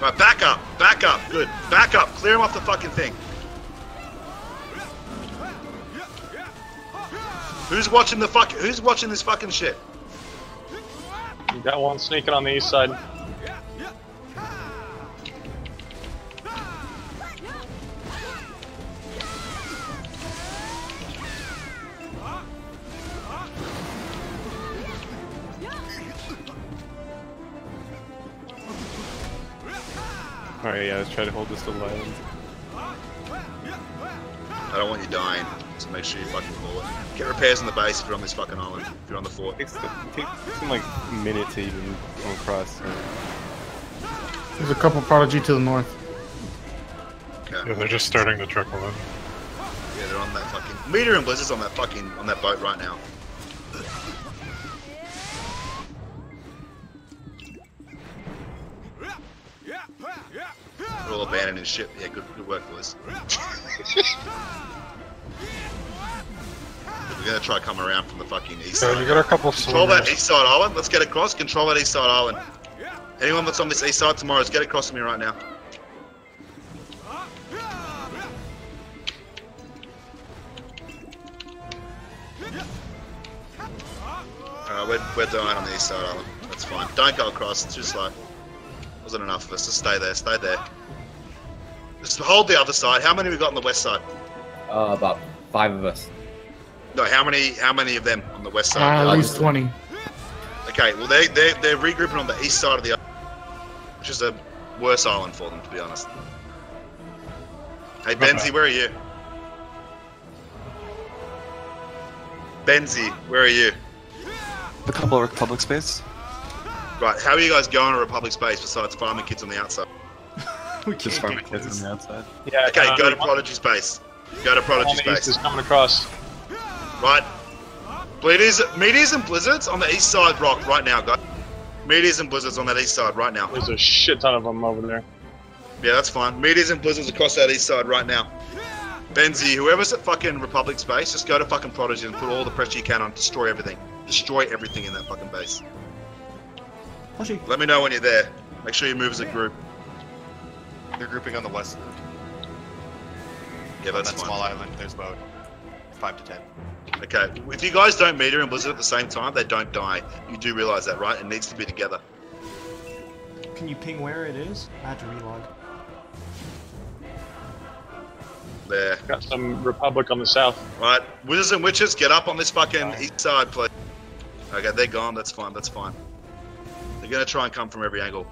Right, back up, back up, good. Back up, clear them off the fucking thing. Who's watching the fuck? Who's watching this fucking shit? You got one sneaking on the east side. Alright, yeah, let's try to hold this little island. I don't want you dying, so make sure you fucking call it. Get repairs on the base if you're on this fucking island. If you're on the fort. It's, takes, it takes them like a minute to even go across. so- There's a couple Prodigy to the north. Okay. Yeah, they're just starting to trickle in. Yeah, they're on that fucking meteor and blizzards on that fucking on that boat right now. They're all abandoning ship. Yeah, good, good work, boys. We're gonna try to come around from the fucking east Yeah, side. you got a couple Control that east side island. Let's get across. Control that east side island. Anyone that's on this east side tomorrow, just get across to me right now. Alright, we're, we're dying on the east side island. That's fine. Don't go across, it's too slow. Wasn't enough of us, just stay there, stay there. Just hold the other side. How many we got on the west side? Uh, about five of us. No, how many? How many of them on the west Uh, side? at least 20. Okay, well they they they're regrouping on the east side of the island, which is a worse island for them, to be honest. Hey Benzi, where are you? Benzi, where are you? A couple of Republic space. Right, how are you guys going to Republic space besides farming kids on the outside? We just farming kids on the outside. Yeah. Okay, uh, go to Prodigy space. Go to Prodigy on the east space. is coming across. Right. Meteors, meteors and blizzards on the east side rock right now, guys. Meteors and blizzards on that east side right now. There's a shit ton of them over there. Yeah, that's fine. Meteors and blizzards across that east side right now. Benzi, whoever's at fucking Republic space, just go to fucking Prodigy and put all the pressure you can on. Destroy everything. Destroy everything in that fucking base. Let me know when you're there. Make sure you move as a group. They're grouping on the west. Yeah, on that's that fine. small island. There's about five to ten. Okay, if you guys don't meteor and blizzard at the same time, they don't die. You do realize that, right? It needs to be together. Can you ping where it is? I had to relog. There. Got some Republic on the south. Right, wizards and witches, get up on this fucking east side, please. Okay, they're gone. That's fine. That's fine. They're gonna try and come from every angle.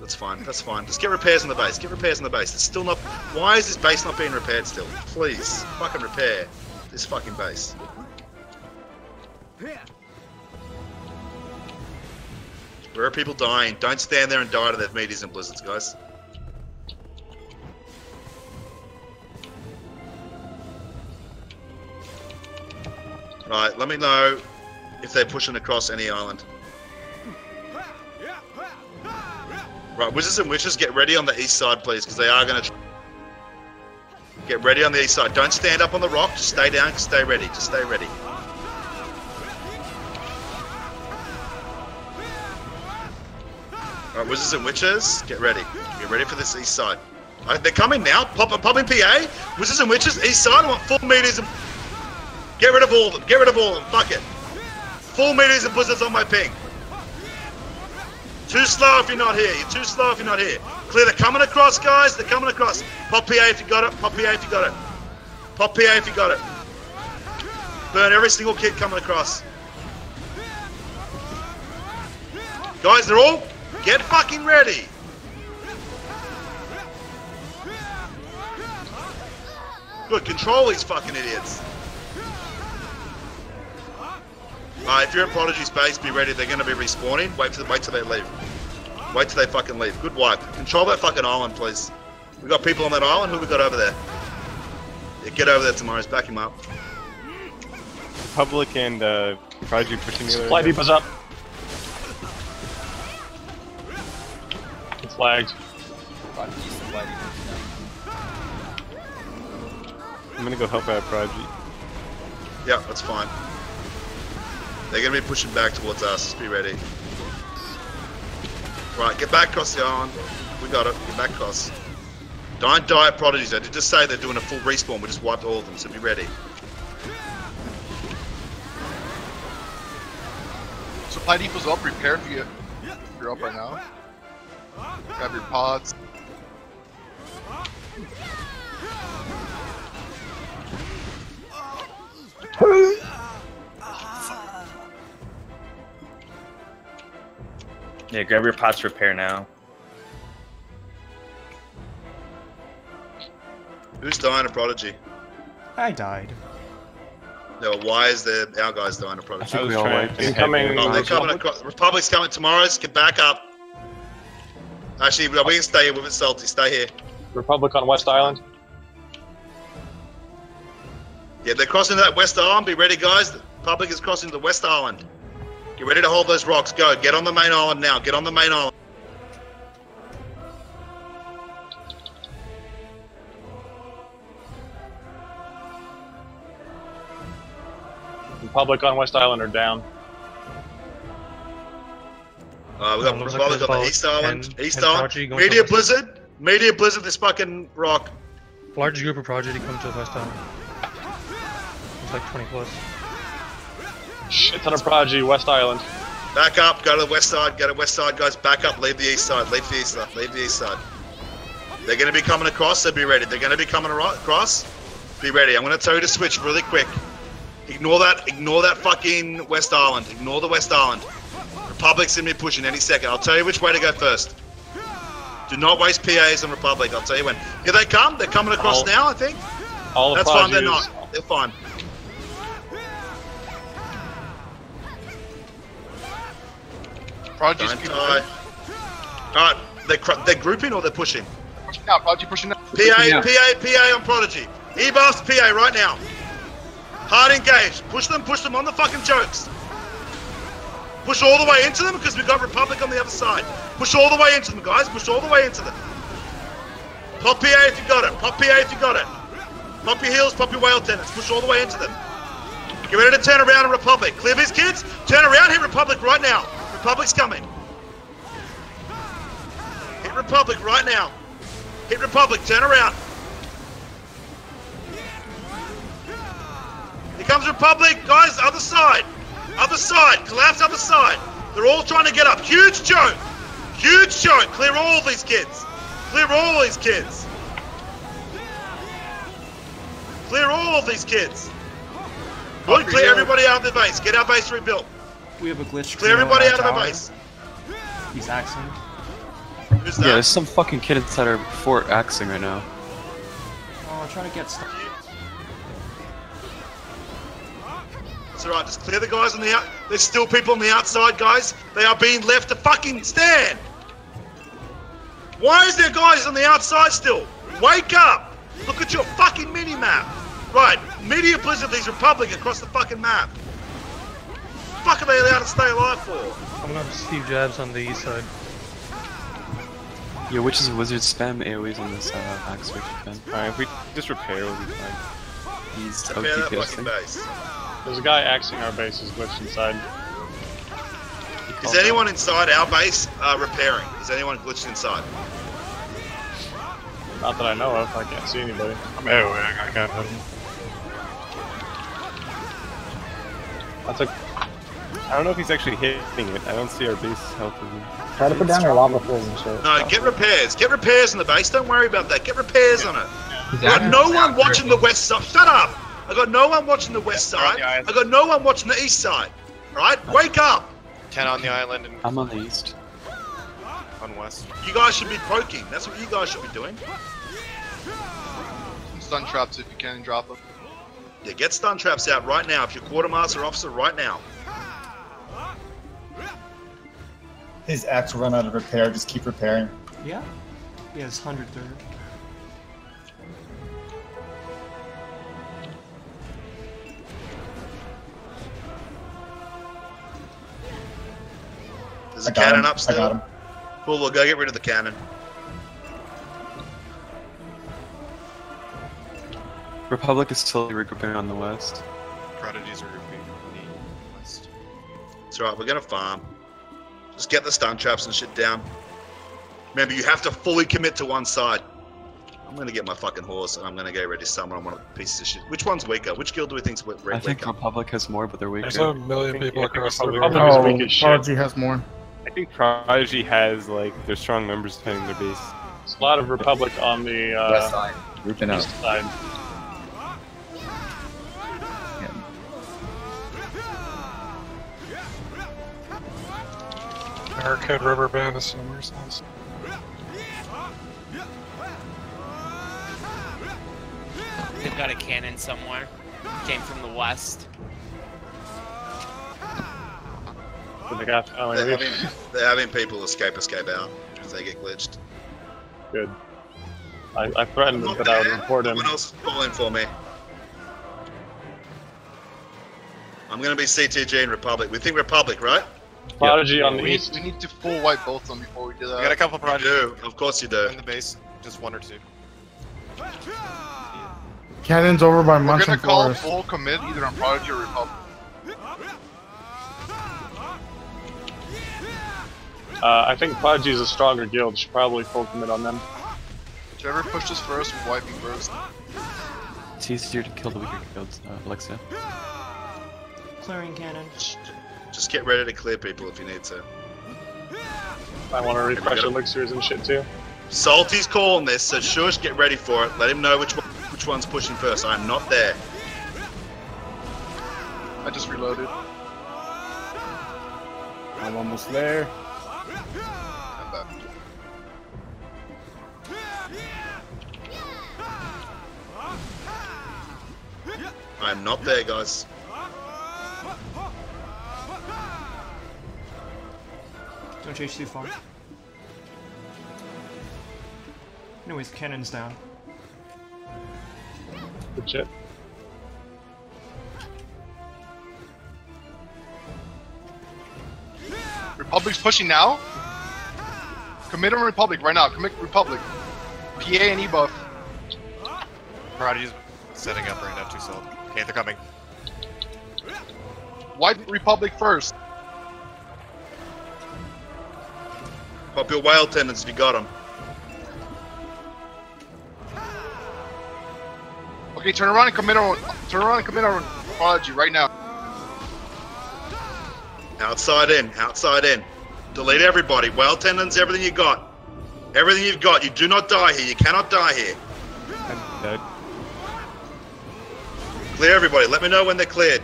That's fine. That's fine. Just get repairs on the base. Get repairs on the base. It's still not. Why is this base not being repaired still? Please, fucking repair this fucking base. Where are people dying? Don't stand there and die to their meteors and blizzards, guys. Right, let me know if they're pushing across any island. Right, wizards and witches, get ready on the east side, please, because they are going to. Get ready on the east side. Don't stand up on the rock. Just stay down. Stay ready. Just stay ready. Alright, wizards and witches, get ready. Get ready for this east side. They're coming now. Pop, pop in PA. Wizards and witches, east side. I want full meteors and. Get rid of all of them. Get rid of all of them. Fuck it. Full meteors and blizzards on my ping. Too slow if you're not here. You're too slow if you're not here. Clear. They're coming across, guys. They're coming across. Pop PA if you got it. Pop PA if you got it. Pop PA if you got it. Burn every single kid coming across. Guys, they're all get fucking ready. Good, control these fucking idiots. Uh, if you're in Prodigy space, be ready. They're going to be respawning. Wait till wait till they leave. Wait till they fucking leave. Good work. Control that fucking island, please. We got people on that island. Who we got over there? Yeah, get over there tomorrow. Back him up. Republic and uh, Prodigy pushing the other. Flight depots up. It's lagged. I'm gonna go help out Prodigy. Yeah, that's fine. They're going to be pushing back towards us. Just be ready. Right, get back across the island. We got it. Get back across. Don't die at Prodigies. I did just say they're doing a full respawn. We just wiped all of them, so be ready. Supply depot's up. Prepare if you if you're up right now. Grab your pods. Yeah, grab your pots repair now. Who's dying a Prodigy? I died. No, why is there our guys dying a Prodigy? I think we all wiped his Incoming- Oh, they're coming across. Republic's coming tomorrow. Just get back up. Actually, we can stay here with it, Salty. Stay here. Republic on West Island. Yeah, they're crossing that West Island. Be ready, guys. The Republic is crossing the West Island. Get ready to hold those rocks. Go. Get on the main island now. Get on the main island. Republic on West Island are down. Uh, we got Looks like Republic there's on the East Island. 10 East 10 Island. prodigy Meteor West- Blizzard. Meteor Blizzard. This fucking rock. Large group of Prodigy come to the west island. It's like 20 plus. Shit ton of Prodigy, West Island. Back up. Go to the west side. Go to the west side, guys. Back up. Leave the east side. Leave the east side. Leave the east side. They're going to be coming across, so be ready. They're going to be coming across. Be ready. I'm going to tell you to switch really quick. Ignore that. Ignore that fucking West Island. Ignore the West Island. Republic's going to be pushing any second. I'll tell you which way to go first. Do not waste PAs on Republic. I'll tell you when. Here they come. They're coming across All- now, I think. All That's fine. They're not. They're fine. Prodigy's Don't people. die. Alright, they're, they're grouping or they're pushing? Pushing out. Prodigy pushing out. PA, PA, PA on Prodigy. E-buffs PA right now. Hard engaged. Push them, push them on the fucking jokes. Push all the way into them because we've got Republic on the other side. Push all the way into them, guys. Push all the way into them. Pop PA if you got it. Pop PA if you got it. Pop your heals, pop your whale tendons. Push all the way into them. Get ready to turn around in Republic. Clear these kids. Turn around, hit Republic right now. Republic's coming. Hit Republic right now. Hit Republic, turn around. Here comes Republic, guys, other side. Other side, collapse other side. They're all trying to get up. Huge choke. Huge choke. Clear all these kids. Clear all these kids. Clear all of these kids. Good, clear everybody out of the base. Get our base rebuilt. We have a glitch. Clear everybody out of the tower. base. He's axing. Who's Yeah, there's some fucking kid inside our fort axing right now. Oh, I'm trying to get stuff. It's alright, just clear the guys on the out. There's still people on the outside, guys. They are being left to fucking stand. Why is there guys on the outside still? Wake up! Look at your fucking mini map. Right, meteor blizzard these Republic across the fucking map. Fuck are they allowed to stay alive for? I'm gonna have Steve Jabs on the east side. Yo, witches and wizards spam AoEs on this uh, axe switch then. Alright, if we just repair, we'll be fine. He's Repair that OTP fucking base. There's a guy axing our base is glitched inside. Is anyone inside our base uh, repairing? Is anyone glitched inside? Not that I know of. I can't see anybody. I'm AoE, I can't hit him. That's a. I don't know if he's actually hitting it. I don't see our base health. in- Try to put down your lava flows and shit. No, get repairs. Get repairs on the base. Don't worry about that. Get repairs on it. I got no one watching the west side. Shut up! I got no one watching the west side. the island. I got no one watching the east side. Right? Wake up! Ten on the island and I'm on the east. on west. You guys should be poking. That's what you guys should be doing. Stun traps if you can drop them. Yeah, get stun traps out right now. If you're quartermaster officer, right now. His axe will run out of repair, just keep repairing. Yeah. He has 130. There's I a got cannon him. up I got him. Cool, we'll go get rid of the cannon. Republic is slowly regrouping on the west. Prodigies are regrouping on the west. So alright, we're gonna farm. Just get the stun traps and shit down. Remember, you have to fully commit to one side. I'm gonna get my fucking horse and I'm gonna go ready to summon on one of the pieces of shit. Which one's weaker? Which guild do we think's we- I think? Republic has more, but they're weaker. There's a million people I think across the Republic- river. Republic is Oh, weak as shit. Prodigy has more. I think Prodigy has like their strong members defending their base. There's a lot of Republic on the West uh, side. Grouping up. east side. Arcade River Band is somewhere else. They've got a cannon somewhere. Came from the west. But they got. Oh, They're maybe. having, they're having people escape, escape out if they get glitched. Good. I, I threatened Not that I would there. report him. Someone else is calling for me. I'm gonna be CTG in Republic. We think Republic, right? Prodigy on the We need, east. we need to full wipe both of them before we do that. We got a that. couple You prodigies do. Of course you do. in the base. Just one or two. Cannon's over by We're gonna call Forest. full commit either on Prodigy or Republic. Uh, I think Prodigy is a stronger guild. Should probably full commit on them. Whichever pushes first, we're wiping first. It's easier to kill the weaker guilds, uh, Alexia. Clearing cannon. Just get ready to clear people if you need to. I want to refresh go. elixirs and shit too. Salty's calling this, so shush, get ready for it. Let him know which one, which one's pushing first. I'm not there. I just reloaded. I'm almost there. I'm not there, guys. Don't chase too far. Anyways, cannon's down. Good shit. Republic's pushing now. Commit on Republic right now. Commit Republic. PA and E buff. Prodigy's setting up right now, too, so. Okay, they're coming. Wipe Republic first. Pop your whale tendons if you got them. Okay, turn around and commit on. Turn around and commit on Prodigy right now. Outside in, outside in. Delete everybody. Whale tendons, everything you got. Everything you've got. You do not die here. You cannot die here. I'm dead. Clear everybody. Let me know when they're cleared.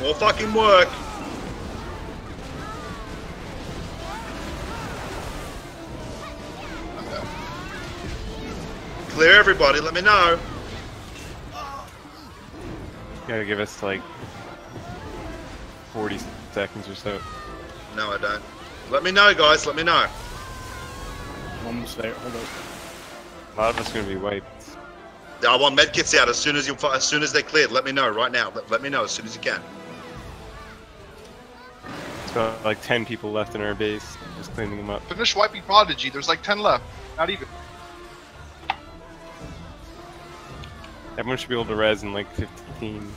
More fucking work. Clear everybody. Let me know. You Gotta give us like 40 seconds or so. No, I don't. Let me know, guys. Let me know. I'm almost there. Hold up. A lot of us are gonna be wiped. I want medkits out as soon as you as soon as they're cleared. Let me know right now. Let, let me know as soon as you can. It's got like 10 people left in our base. Just cleaning them up. Finish wiping Prodigy. There's like 10 left. Not even. Everyone should be able to res in like 15.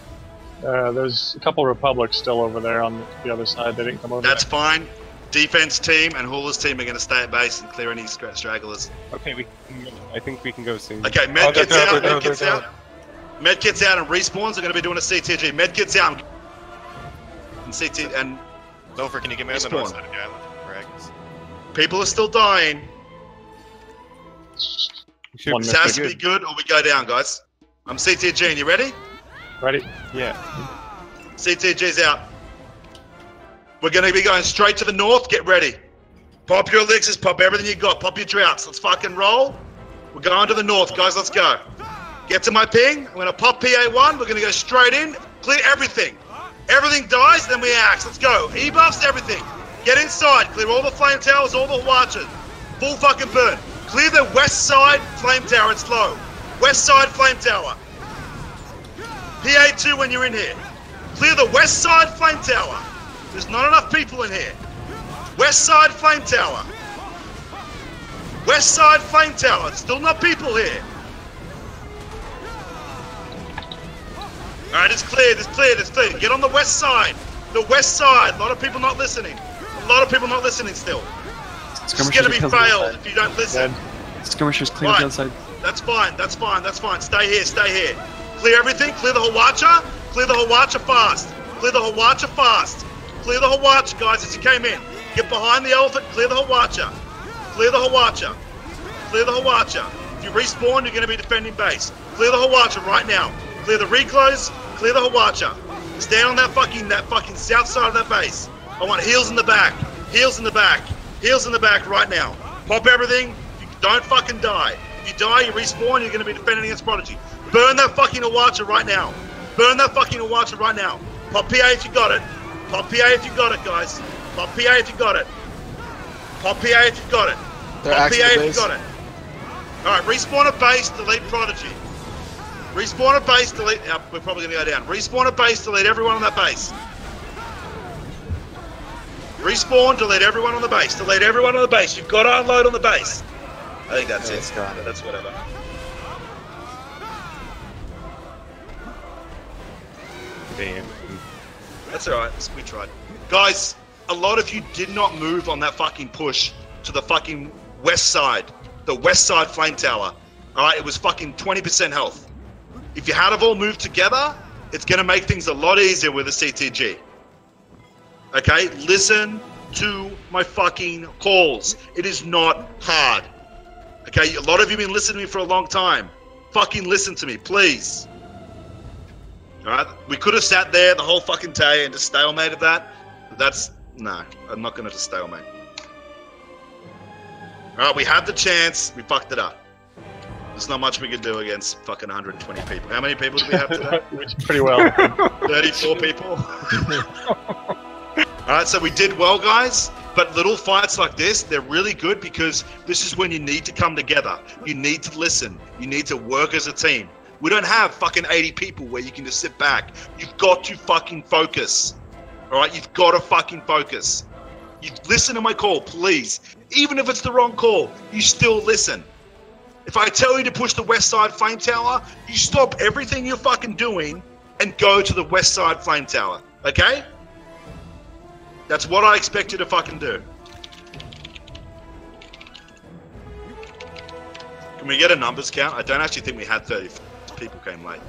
Uh, there's a couple republics still over there on the other side. They didn't come over. That's fine. Defense team and Hula's team are going to stay at base and clear any stragglers. Okay, we can, I think we can go soon. Okay, Oh, medkits they're out. down, they're Medkits down. out. Medkits out and respawns are going to be doing a CTG. Medkits out. And CT and Dover, can you get me on the north side of the island? For people are still dying. One This has to be good or we go down, guys. I'm CTG. You ready? Ready? Yeah. CTG's out. We're going to be going straight to the north. Get ready. Pop your elixirs, pop everything you got, pop your droughts. Let's fucking roll. We're going to the north, guys. Let's go. Get to my ping. I'm going to pop PA1. We're going to go straight in, clear everything. Everything dies, then we axe. Let's go. E buffs, everything. Get inside. Clear all the flame towers, all the watchers. Full fucking burn. Clear the west side flame tower. It's low. West side flame tower. PA2 when you're in here. Clear the west side flame tower. There's not enough people in here. West side flame tower. West side flame tower. Still not people here. Alright, it's cleared, it's cleared, it's cleared. Get on the west side. The west side. A lot of people not listening. A lot of people not listening still. It's gonna be are killed on the failed if you don't listen. Skirmishers clean up Right. the outside. That's fine, that's fine, that's fine. Stay here, stay here. Clear everything, clear the Hwacha, clear the Hwacha fast. Clear the Hwacha fast. Clear the Hwacha, guys, as you came in. Get behind the elephant, clear the Hwacha. Clear the Hwacha. Clear the Hwacha. If you respawn, you're gonna be defending base. Clear the Hwacha right now. Clear the reclose, clear the Hwacha. Stand on that fucking that fucking south side of that base. I want heals in the back. Heals in the back. Heals in the back right now. Pop everything. Don't fucking die. If you die, you respawn, you're gonna be defending against Prodigy. Burn that fucking Hwacha right now. Burn that fucking Hwacha right now. Pop PA if you got it. Pop PA if you got it, guys. Pop PA if you got it. Pop PA if you got it. They're Pop PA if you got it. Alright, respawn a base, delete Prodigy. Respawn a base, delete. Uh, we're probably gonna go down. Respawn a base, delete everyone on that base. Respawn, delete everyone on the base. Delete everyone on the base. You've got to unload on the base. I think that's it. That's whatever. Damn. That's alright. We tried. Guys, a lot of you did not move on that fucking push to the fucking west side. The west side flame tower. Alright, it was fucking 20% health. If you had have all moved together, it's gonna make things a lot easier with a CTG. Okay, listen to my fucking calls. It is not hard. Okay, a lot of you have been listening to me for a long time. Fucking listen to me, please. Alright? We could have sat there the whole fucking day and just stalemated that. That's no, I'm not gonna just stalemate. Alright, we had the chance, we fucked it up. There's not much we can do against fucking 120 people. How many people do we have today? Pretty well. 34 people. Alright, so we did well, guys. But little fights like this, they're really good because this is when you need to come together. You need to listen. You need to work as a team. We don't have fucking 80 people where you can just sit back. You've got to fucking focus. Alright, you've got to fucking focus. You listen to my call, please. Even if it's the wrong call, you still listen. If I tell you to push the west side flame tower, you stop everything you're fucking doing and go to the west side flame tower. Okay? That's what I expect you to fucking do. Can we get a numbers count? I don't actually think we had 30 people came late.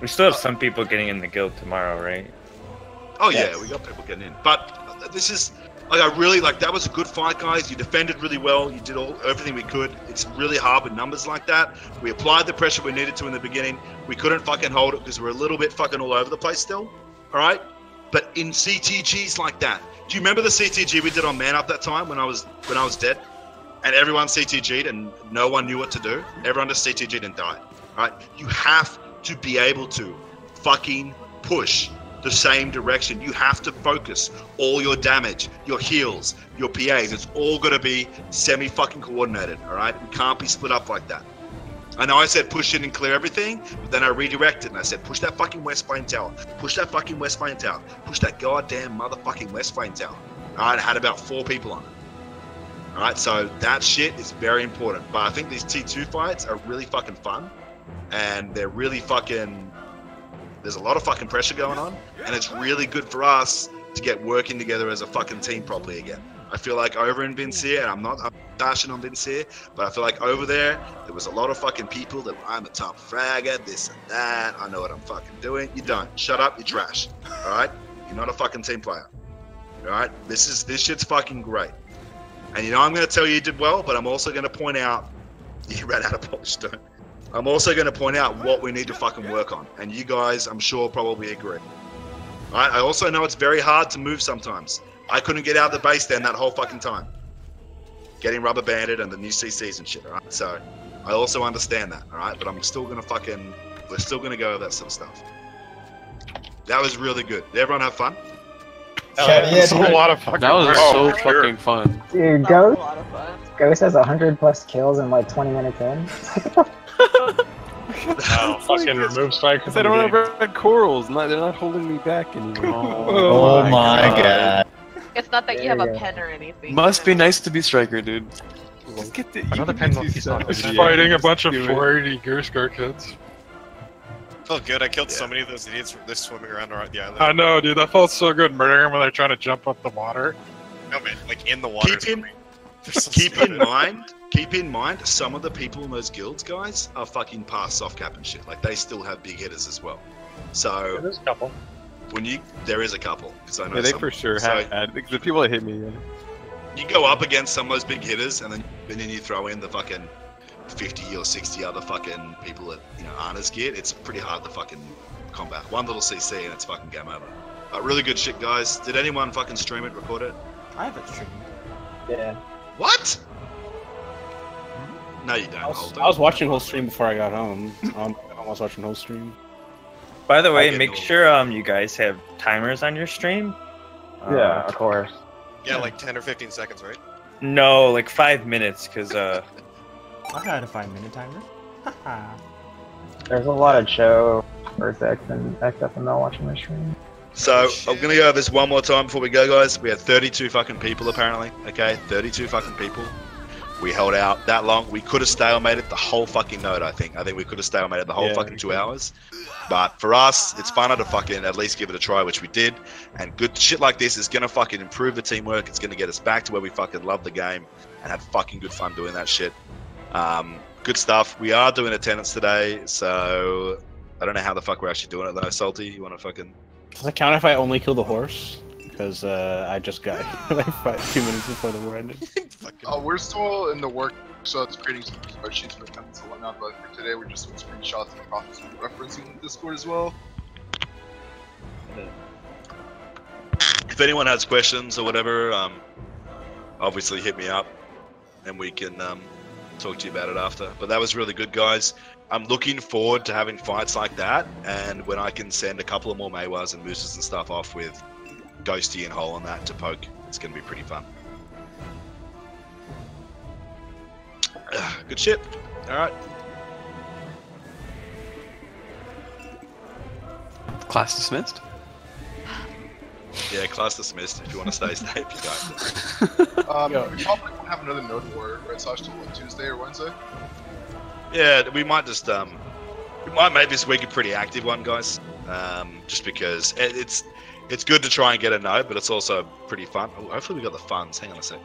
We still have some people getting in the guild tomorrow, right? Oh yeah, we got people getting in. But this is like I really like that was a good fight, guys. You defended really well. You did all everything we could. It's really hard with numbers like that. We applied the pressure we needed to in the beginning. We couldn't fucking hold it because we're a little bit fucking all over the place still. All right. But in CTGs like that, do you remember the CTG we did on Man Up that time when I was when I was dead, and everyone CTG'd and no one knew what to do? Everyone just CTG'd and died. Right? You have to be able to fucking push the same direction. You have to focus all your damage, your heals, your PAs. It's all going to be semi fucking coordinated. All right, we can't be split up like that. I know I said push in and clear everything, but then I redirected and I said push that fucking West Flame Tower, push that fucking West Flame Tower, push that goddamn motherfucking West Flame Tower. All right, I had about four people on it. All right, so that shit is very important. But I think these T2 fights are really fucking fun, and they're really fucking there's a lot of fucking pressure going on, and it's really good for us to get working together as a fucking team properly again. I feel like over in Vincier, and I'm not I'm dashing on Vincier, but I feel like over there, there was a lot of fucking people that I'm a top fragger, this and that. I know what I'm fucking doing. You don't. Shut up. You're trash. All right. You're not a fucking team player. All right. This is this shit's fucking great. And you know I'm going to tell you you did well, but I'm also going to point out you ran out of polish stone. I'm also going to point out what we need to fucking work on, and you guys, I'm sure, probably agree. Right? I also know it's very hard to move sometimes. I couldn't get out of the base then that whole fucking time. Getting rubber banded and the new CCs and shit, alright? So, I also understand that, alright? But I'm still gonna fucking, we're still gonna go over that sort of stuff. That was really good. Did everyone have fun? Yeah, It's a lot of fucking. That was oh, so for sure. fucking fun. Dude, Ghost, Ghost has 100 plus kills in like 20 minutes in. Oh, fucking remove strike. Because I don't have red corals. Not, they're not holding me back anymore. Oh, oh, my god. It's not that you have a go. pen or anything. Must be nice to be striker, dude. Just get the, Another you pen can monkey's do not so gonna much. be Fighting a bunch of Do it. 480 Goose Guard kids. Felt good. I killed so many of those idiots. They're swimming around around the island. I know, dude. That felt so good murdering them when they're trying to jump up the water. No man, like in the water. Keep in, so keep in mind, keep in mind, some of the people in those guilds, guys, are fucking past soft cap and shit. Like they still have big hitters as well. So There's a couple. when you, there is a couple because I know Yeah, they some- for sure so had. The people that hit me. Yeah. You go up against some of those big hitters, and then and then you throw in the fucking fifty or sixty other fucking people that you know aren't as geared. It's pretty hard to fucking combat. One little CC and it's fucking game over. Uh, really good shit, guys. Did anyone fucking stream it, record it? I haven't streamed. Yeah. What? No, you don't. I was, I was watching whole stream before I got home. Um, I was watching whole stream. By the way, make no- sure um you guys have timers on your stream. Uh, Yeah, of course. Yeah, like 10 or 15 seconds, right? No, like five minutes, cause uh I got a five minute timer. There's a lot of Cho, Vertex, and XFML watching my stream. So I'm gonna go over this one more time before we go, guys. We had 32 fucking people apparently. Okay, 32 fucking people. We held out that long. We could have stalemated the whole fucking note. I think. I think we could have stalemated the whole Yeah, fucking two hours. But for us, it's funner to fucking at least give it a try, which we did. And good shit like this is gonna fucking improve the teamwork. It's gonna get us back to where we fucking love the game and have fucking good fun doing that shit. Um, good stuff. We are doing attendance today, so I don't know how the fuck we're actually doing it though. Salty, you want to fucking? Does it count if I only kill the horse? Because uh, I just got like five, two minutes before the war ended. Uh, we're still in the work, so it's creating some spreadsheets for attendance and whatnot. But for today, we're just doing screenshots and processing, referencing the Discord as well. If anyone has questions or whatever, um, obviously hit me up, and we can um, talk to you about it after. But that was really good, guys. I'm looking forward to having fights like that, and when I can send a couple of more Maywars and Mooses and stuff off with Ghosty and Hole and that to poke, it's going to be pretty fun. Good ship. All right. Class dismissed. Yeah, class dismissed. If you want to stay, stay. If you don't, Um, we probably won't have another Node War Red Slash till what, Tuesday or Wednesday. Yeah, we might just um, we might make this week a pretty active one, guys. Um, just because it, it's it's good to try and get a no, but it's also pretty fun. Oh, hopefully we got the funds. Hang on a sec.